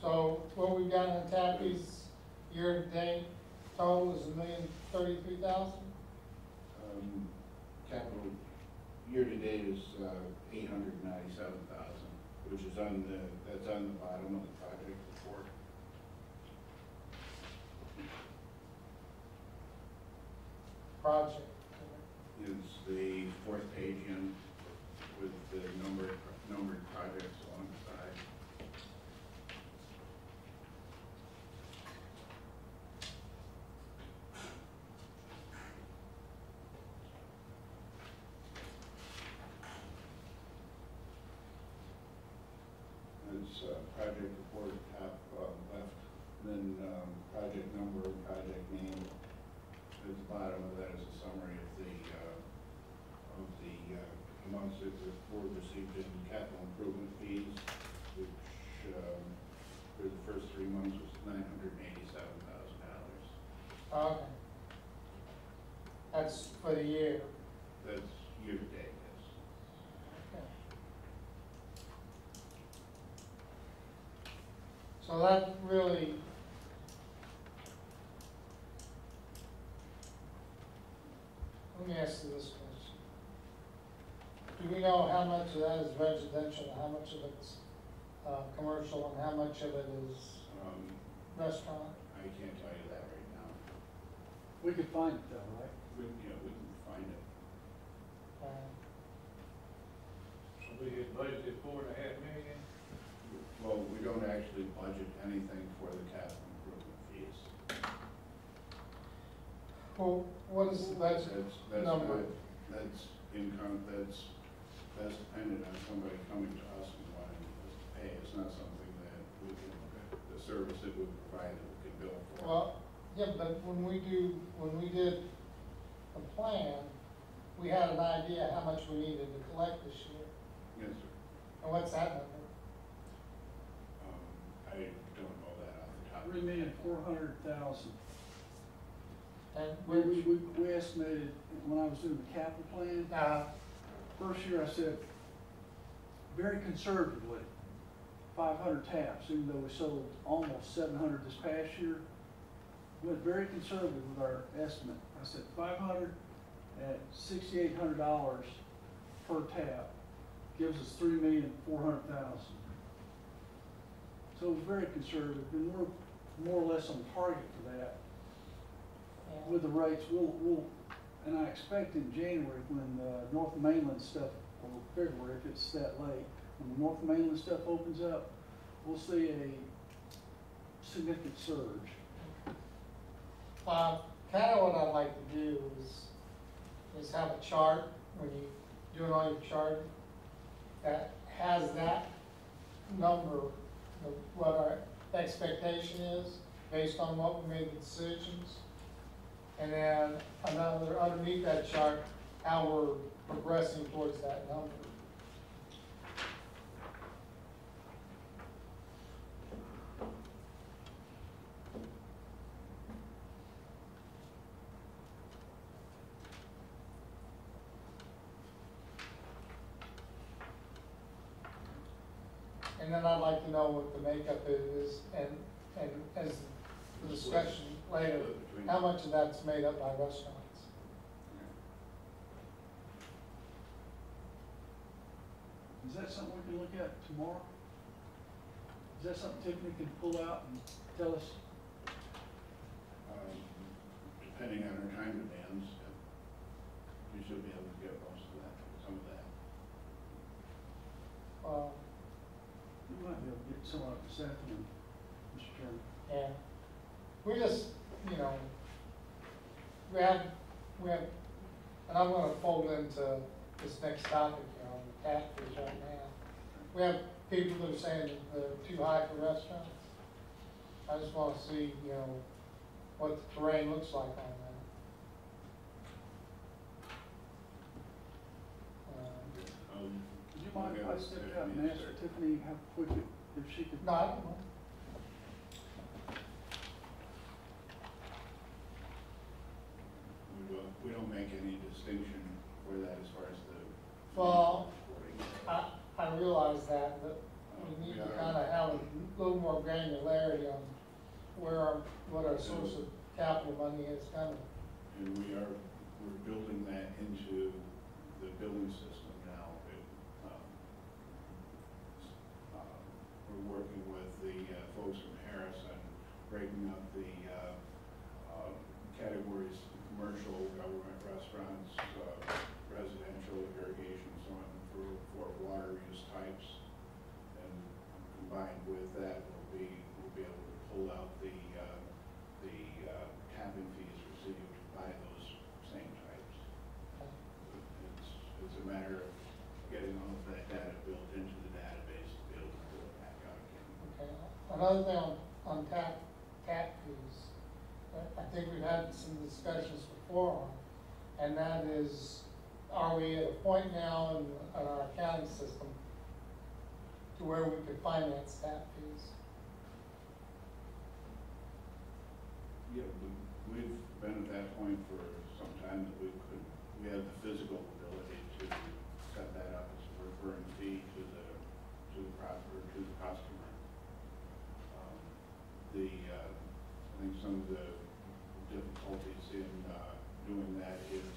so what we've got in tap fees year-to-date total is a million thirty-three thousand? Um, Capital year-to-date is uh, eight hundred ninety-seven thousand, which is on the, that's on the bottom of the project report. Project. Is the fourth page in with the numbered, numbered projects along the side. It's uh, project report top uh, left, then um, project number, project name. At the bottom of that is a summary of the, uh, of the uh, amounts that the board received in capital improvement fees, which um, for the first three months was nine hundred and eighty-seven thousand dollars. Okay. That's for the year. That's year-to-date, yes. Okay. So that really. Let me ask you this question. Do we know how much of that is residential, how much of it's, uh, commercial, and how much of it is Um, restaurant? I can't tell you that right now. We could find it though, right? We, you know, we can find it. Uh, So we had budgeted four and a half million, Well, we don't actually budget anything for the capital improvement fees. Well, what is the budget That's, that's number? not, that's income, that's, that's dependent on somebody coming to us and wanting us to pay. It's not something that we can, the service that we provide that we can bill for. Well, yeah, but when we do, when we did a plan, we had an idea how much we needed to collect this year. Yes, sir. And what's that number? Um, I don't know that off the top. of Three my million, head. four hundred thousand. And We, we, we, we, estimated, when I was doing the capital plan, uh, first year I said, very conservatively, five hundred taps, even though we sold almost seven hundred this past year. Went very conservative with our estimate. I said five hundred at sixty-eight hundred dollars per tap gives us three million, four hundred thousand. So it was very conservative, and we're more or less on target for that. With the rates, we'll, we'll, and I expect in January, when the North Mainland stuff, or February, if it's that late, when the North Mainland stuff opens up, we'll see a significant surge. Uh, kinda what I'd like to do is, is have a chart, when you're doing all your charting, that has that number, of what our expectation is, based on what we made the decisions. And then another, underneath that chart, how we're progressing towards that number. And then I'd like to know what the makeup is, and, and as the discussion later, how much of that's made up by restaurants? Is that something we can look at tomorrow? Is that something Tiffany can pull out and tell us? Um, Depending on our time demands, we should be able to get most of that, some of that. Uh, We might be able to get some of it this afternoon, Mr. Chairman. Yeah, we just, you know, we have, we have, and I'm gonna fold into this next topic, you know, the tap fees right now. We have people that are saying that they're too high for restaurants. I just wanna see, you know, what the terrain looks like on that. Uh, Um, Would you mind if I okay, stepped out and asked. Tiffany how quick, it- if she could? No, I don't know. We don't, make any distinction for that as far as the. Well. I, I realize that, but we need to kinda have a little more granularity on where our, what our source of capital money is coming. And we are, we're building that into the billing system now. It, um, uh, We're working with the uh, folks from Harrison, breaking up the uh, um, categories, commercial, government, restaurants, uh, residential, irrigation, so on, for, for water use types. And combined with that, we'll be, we'll be able to pull out the, uh, the uh, tapping fees received by those same types. It's, it's a matter of getting all of that data built into the database to be able to pull it back out again. Okay, another thing on, on tap, think we've had some discussions before and that is, are we at a point now in, in our accounting system to where we could finance tap fees? Yeah, we- we've been at that point for some time that we could, we have the physical ability to set that up as a recurring fee to the, to the to the customer. Um, The, uh, I think some of the difficulties in uh, doing that is,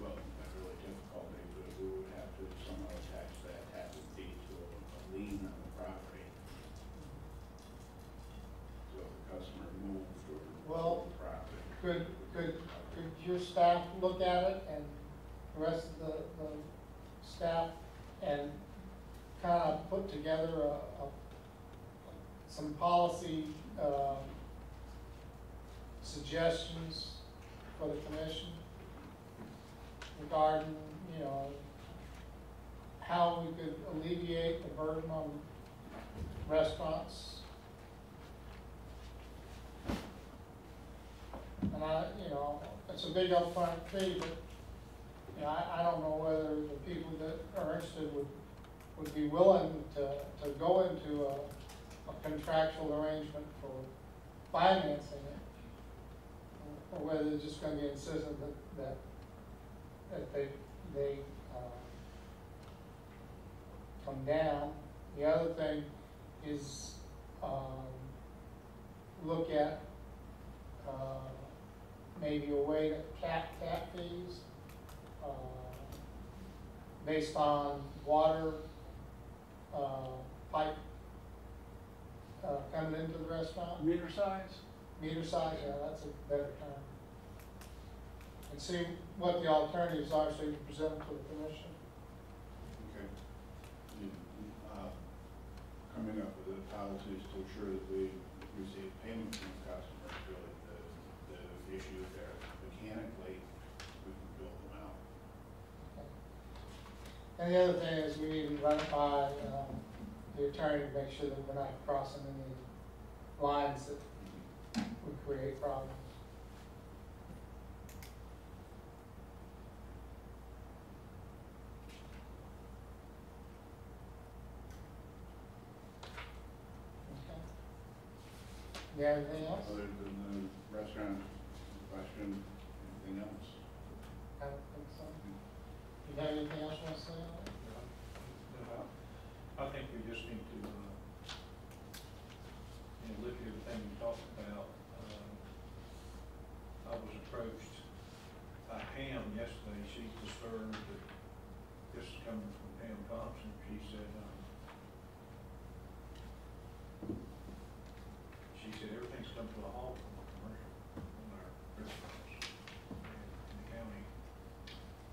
well, not really difficulty, but we would have to somehow attach that tapping fee to a a lien on the property. So if the customer moved or Well, sold the property. Could, could, could your staff look at it and the rest of the, the staff and kind of put together a, a, some policy, um, suggestions for the commission regarding, you know, how we could alleviate the burden on restaurants And I, you know, it's a big upfront fee, but, you know, I, I don't know whether the people that are interested would, would be willing to, to go into a, a contractual arrangement for financing it. Or whether they're just gonna be insistent that, that, that they, they, uh, come down. The other thing is, um, look at, uh, maybe a way to cap tap fees, uh, based on water, uh, pipe, uh, coming into the restaurant, Meter size? meter size, yeah, that's a better term. And see what the alternatives are, so you can present them to the commission. Okay. You- uh, Coming up with the policies to ensure that we receive payment from the customer is really the, issue there. Mechanically, we can build them out. And the other thing is we need to run it by, um, the attorney to make sure that we're not crossing any lines that would create problems. Okay. You have anything else? Other than the restaurant question, anything else? I don't think so. You have anything else you want to say on it? I think we just need to, uh, you know, look at everything we talked about. Um, I was approached by Pam yesterday, she's disturbed that this is coming from Pam Thompson, she said, um, she said everything's come to a halt on the commercial, on our restaurants in in the county.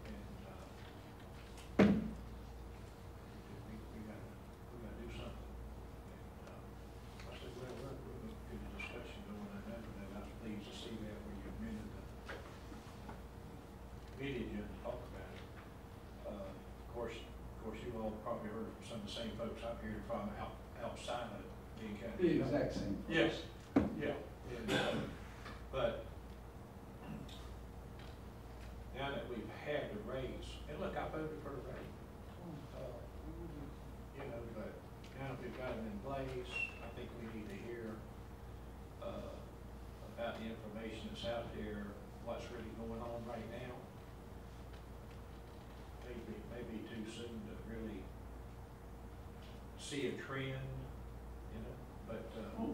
And, uh, we, we gotta, we gotta do something. And, uh, I said, well, we're, we're gonna get a discussion going on that, and I was pleased to see that where you amended the meeting agenda to talk about it. Uh, of course, of course, you all probably heard from some of folks here from out, outside of county. The exact same. Yes, yeah, and, uh, but now that we've had the raise, and look, I voted for the raise. Uh, You know, but now that we've got it in place, I think we need to hear, uh, about the information that's out there, what's really going on right now. Maybe, maybe too soon to really see a trend, you know, but, uh, Oh,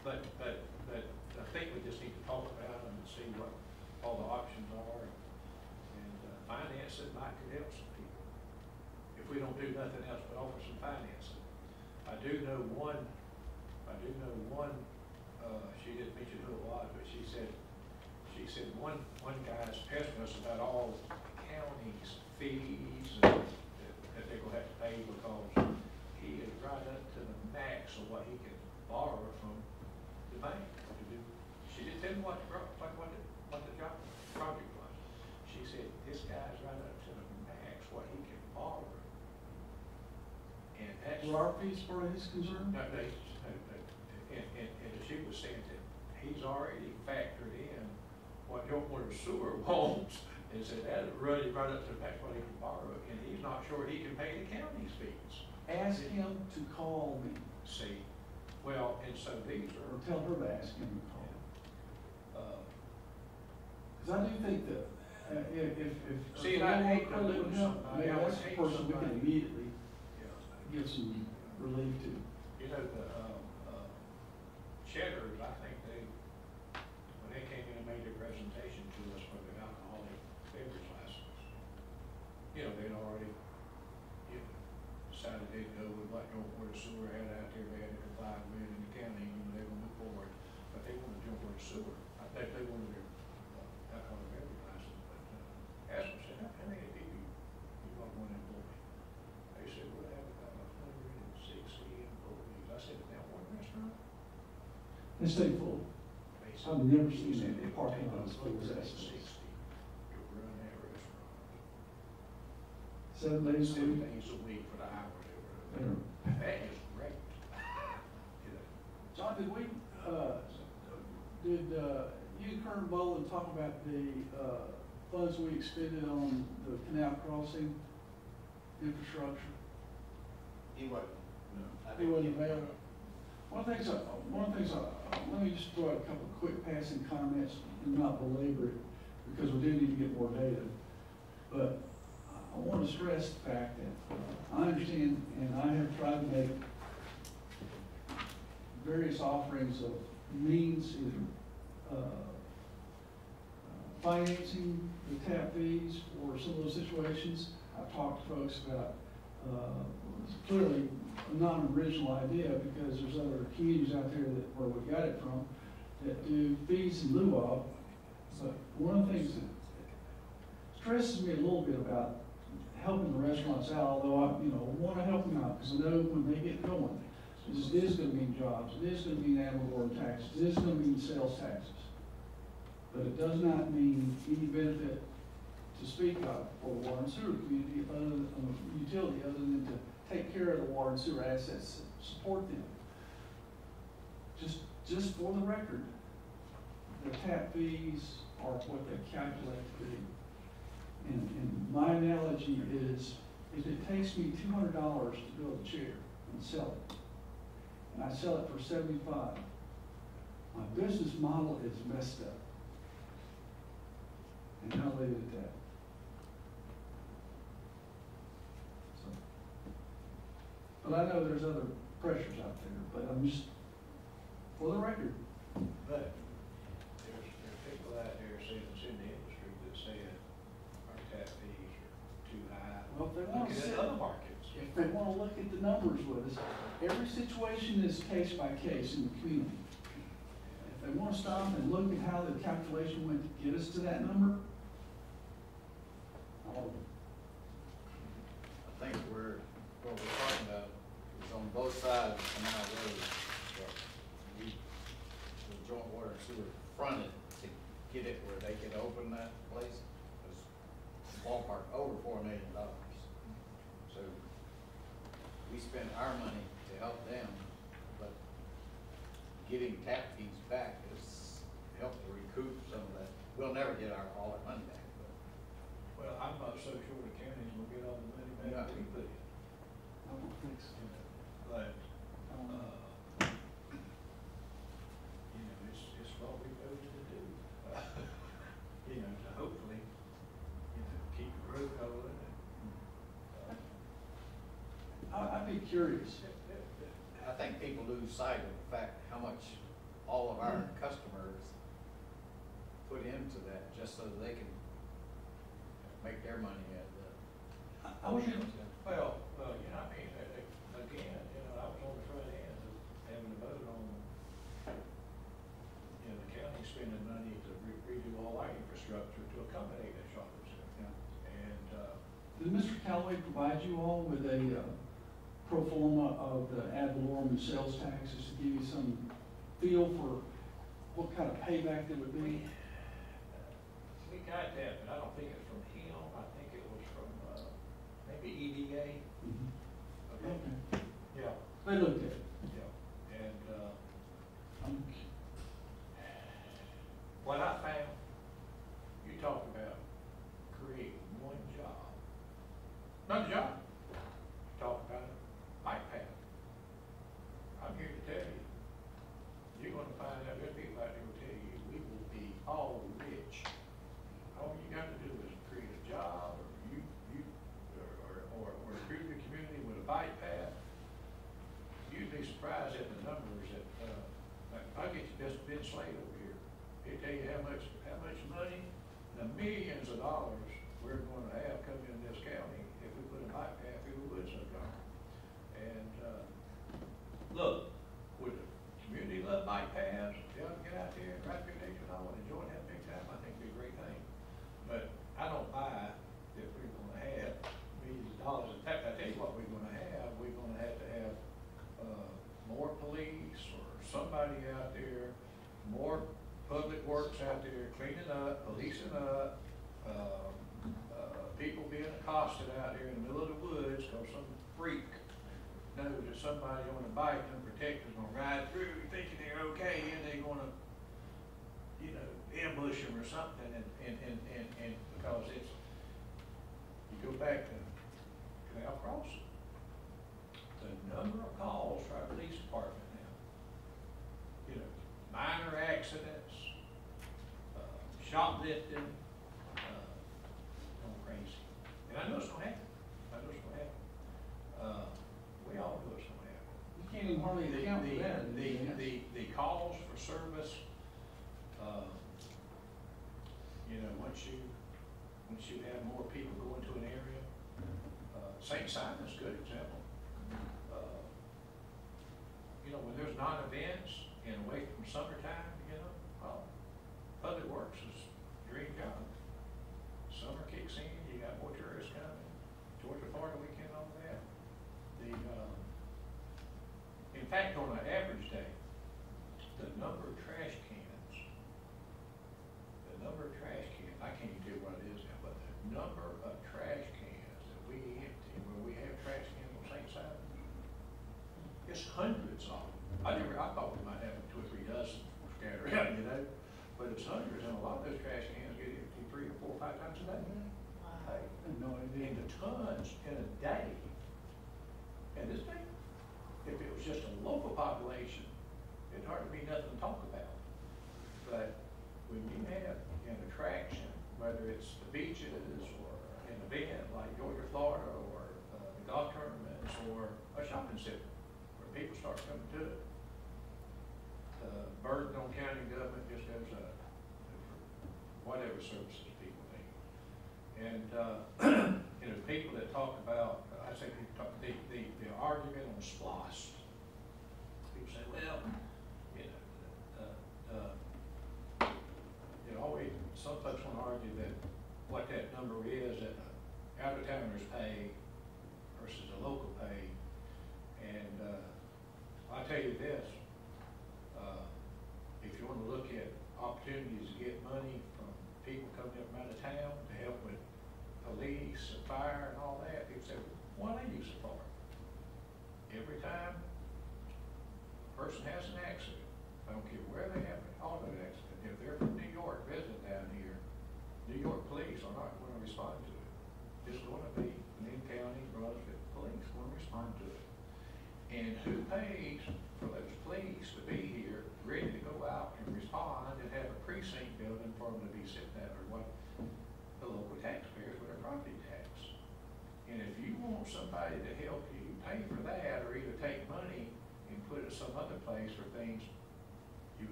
but, but, but I think we just need to talk about them and see what all the options are. And uh, finance it might could help some people. If we don't do nothing else but offer some financing. I do know one, I do know one, uh, she didn't mention who it was, but she said, she said one, one guy's pestering us about all the county's fees and that, that they're gonna have to pay because right up to the max of what he can borrow from the bank to do. She didn't tell me what the, what, what the, what the job, project was. She said, this guy's right up to the max what he can borrow. And that's. Were our fees for his concern? No, they, no, no, and, and, and she was saying that he's already factored in what your water sewer wants, and said that really right up to the max what he can borrow, and he's not sure he can pay the county's fees. Ask him to call me, See, well, and so these or are, tell her to ask him to call. uh, Because I do think that, uh, if, if, if. See, and I hate to would lose help, somebody. Maybe I would that's the hate person we can somebody. immediately yeah. give some relief to. You know, the, um, uh, Cheddar's, I think they, when they came in and made their presentation to us for the alcoholic beverage license, you know, they'd already, decided they'd go with what Joint Water Sewer had out there, they had to comply with in the county, and they were move forward, but they wanted Joint Water Sewer, I think they wanted their, uh, alcoholic beverage license, but, uh, asked them, said, how how many people you, you want one employee? They said, we'll have about a hundred and sixty employees. I said, now one restaurant? They stay full. They said, I've never he seen said a it parking lot as full as that. sixty to run that restaurant. Seven days a Seven week. days a week for the hour they were They're- there. That is great. You know, Did we, uh, did, uh, you and Colonel Bolin talk about the, uh, funds we expended on the canal crossing infrastructure? He wasn't, no. I He wasn't available. One of the things, I- one of the things, I- let me just throw out a couple of quick passing comments and not belabor it, because we do need to get more data. But I want to stress the fact that I understand, and I have tried to make various offerings of means, either, uh, financing the tap fees for some of those situations. I've talked to folks about, uh, clearly a non-original idea because there's other communities out there that, where we got it from, that do fees in lieu of. But one of the things that stresses me a little bit about helping the restaurants out, although I, you know, want to help them out, because I know when they get going, this is gonna mean jobs, This is gonna mean ad valorem taxes, is gonna mean sales taxes. But it does not mean any benefit to speak of for the water and sewer community, other than, uh, utility, other than to take care of the water and sewer assets, support them. Just, just for the record, the tap fees are what they calculate to be. And, and my analogy is, if it takes me two hundred dollars to build a chair and sell it, and I sell it for seventy-five, my business model is messed up. And I'll leave it at that. So, But I know there's other pressures out there, but I'm just, for the record, But there's, there's people out there saying, it's in the industry that say our tap fees are too high. well, if they want to Looking sit, at other markets. They want to look at the numbers with us, every situation is case by case in the community. If they want to stop and look at how the calculation went to get us to that number, I'll, I think we're, what we're talking about is on both sides of Canal Road, we, the joint water and sewer fronted to get it where they could open that place, was ballpark over four million dollars. Spent our money to help them, but getting tap side of the fact how much all of our mm-hmm. customers put into that just so that they can make their money at the. I was, well, well, you know, I mean, again, you know, I was on the front end of having to vote on, you know, the county spending money to re redo all our infrastructure to accommodate that shopping center. Yeah. And, uh. Did Mr. Callaway provide you all with a, uh, the ad valorem and sales taxes to give you some feel for what kind of payback there would be? We got that, but I don't think it's from him. I think it was from uh, maybe EDA. Mm -hmm. okay. okay. Yeah. They looked at it. accidents, uh, shoplifting, uh, going crazy. And I know it's gonna happen. I know it's gonna happen. Uh, we all know it's gonna happen. You can't even hardly The, count the, that. the, the, the calls for service, uh, you know, once you, once you have more people going to an area, uh, St. Simon's a good example. Uh, You know, when there's non-events and away from summertime,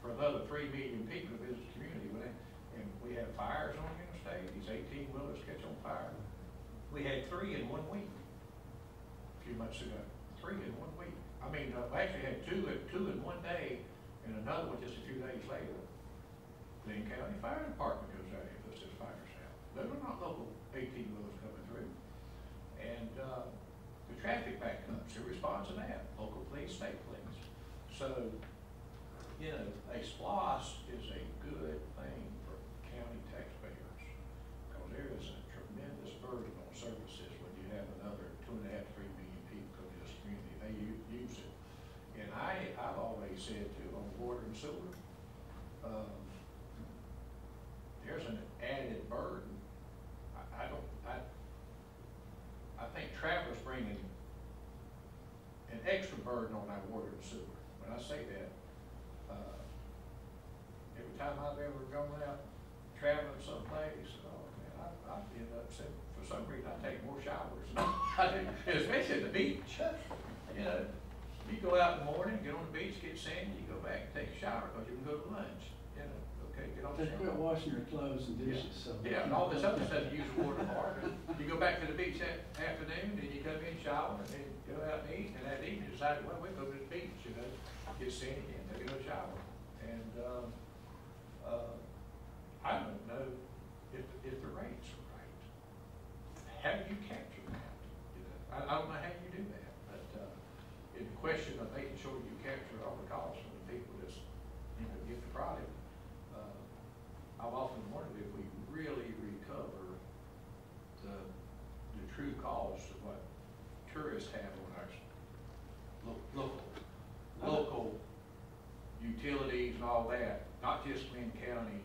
for another three million people to visit the community. And we have fires on the interstate, these eighteen wheelers catch on fire. We had three in one week, a few months ago, three in one week. I mean, uh, we actually had two, two in one day, and another one just a few days later. Glynn County Fire Department goes out and puts those fires out. Those are not local eighteen wheelers coming through. And, uh, the traffic backups, who responds to that? Local police, state police. So, you know, a SPLOST is a good thing for county taxpayers. Because there is a tremendous burden on services when you have another two and a half, three million people come to this community. They use it. And I, I've always said too, on water and sewer, um, there's an added burden. I, I don't, I, I think Travelers bringing an extra burden on our water and sewer. When I say that, I've ever gone out traveling someplace, oh, man, I, I end up saying, for some reason, I take more showers than I do, especially at the beach. You know, you go out in the morning, get on the beach, get sandy, you go back and take a shower, because you can go to lunch, you know, okay, get on the They quit washing your clothes and dishes, so. Yeah, and all this other stuff you use water for, you go back to the beach that afternoon, then you come in, shower, and then go out and eat, and that evening you decide, well, we'll go to the beach, you know, get sandy and take a shower. And, um, uh, I don't know if, if the rates are right. How do you capture that? You know, I, I don't know how you do that, but, uh, in the question of making sure you capture all the costs from the people that's, you know, get the product, uh, I've often wondered if we really recover the, the true cost of what tourists have on our lo- local, local utilities and all that, not just Glynn County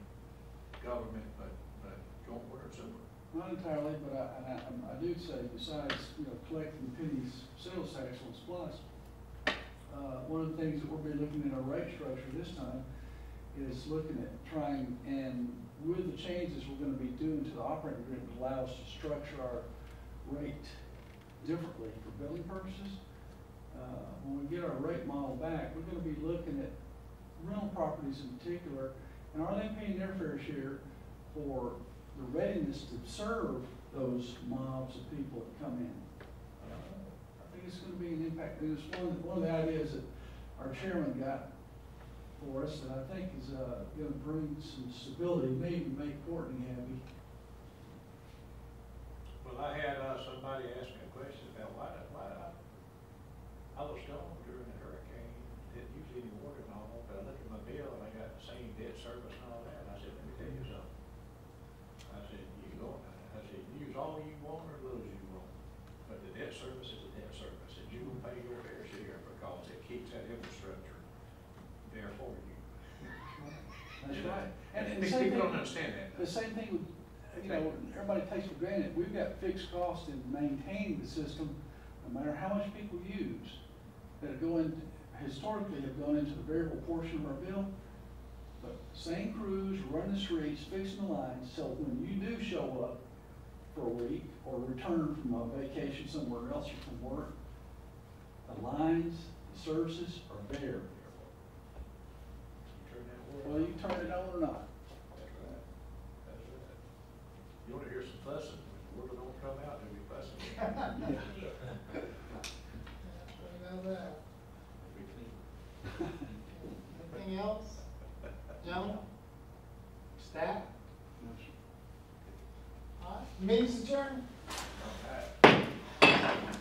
government, but, but joint water and. Not entirely, but I, and I, I do say besides, you know, collecting pennies sales tax on supplies, uh, one of the things that we'll be looking at our rate structure this time is looking at trying, and with the changes we're gonna be doing to the operating agreement, allow us to structure our rate differently for billing purposes. Uh, when we get our rate model back, we're gonna be looking at rental properties in particular, and are they paying their fair share for the readiness to serve those mobs of people that come in? I think it's gonna be an impact, it's one, one of the ideas that our chairman got for us, that I think is, uh, gonna bring some stability, maybe make Courtney happy. Well, I had, uh, somebody ask me a question about why, why, I, I was gone during the hurricane, didn't use any water and all, but I looked at my bill and I got the same debt service and all that, and I said, let me tell you something. I said, you can go, I said, use all you want or little as you want, but the debt service is a debt service, and you will pay your fair share because it keeps that infrastructure there for you. That's You know? right. And, and And the same people don't thing, understand that. the same thing with, you know, everybody takes for granted, we've got fixed costs in maintaining the system, no matter how much people use, that go in, historically have gone into the variable portion of our bill. But same crews run the streets, fixing the lines, so when you do show up for a week or return from a vacation somewhere else or from work, the lines, the services are there. Whether you turn it on or not. You want to hear some fussing? We're going to come out and be fussing. That. Anything else? Gentlemen? Staff? All right, meeting's adjourned. All right.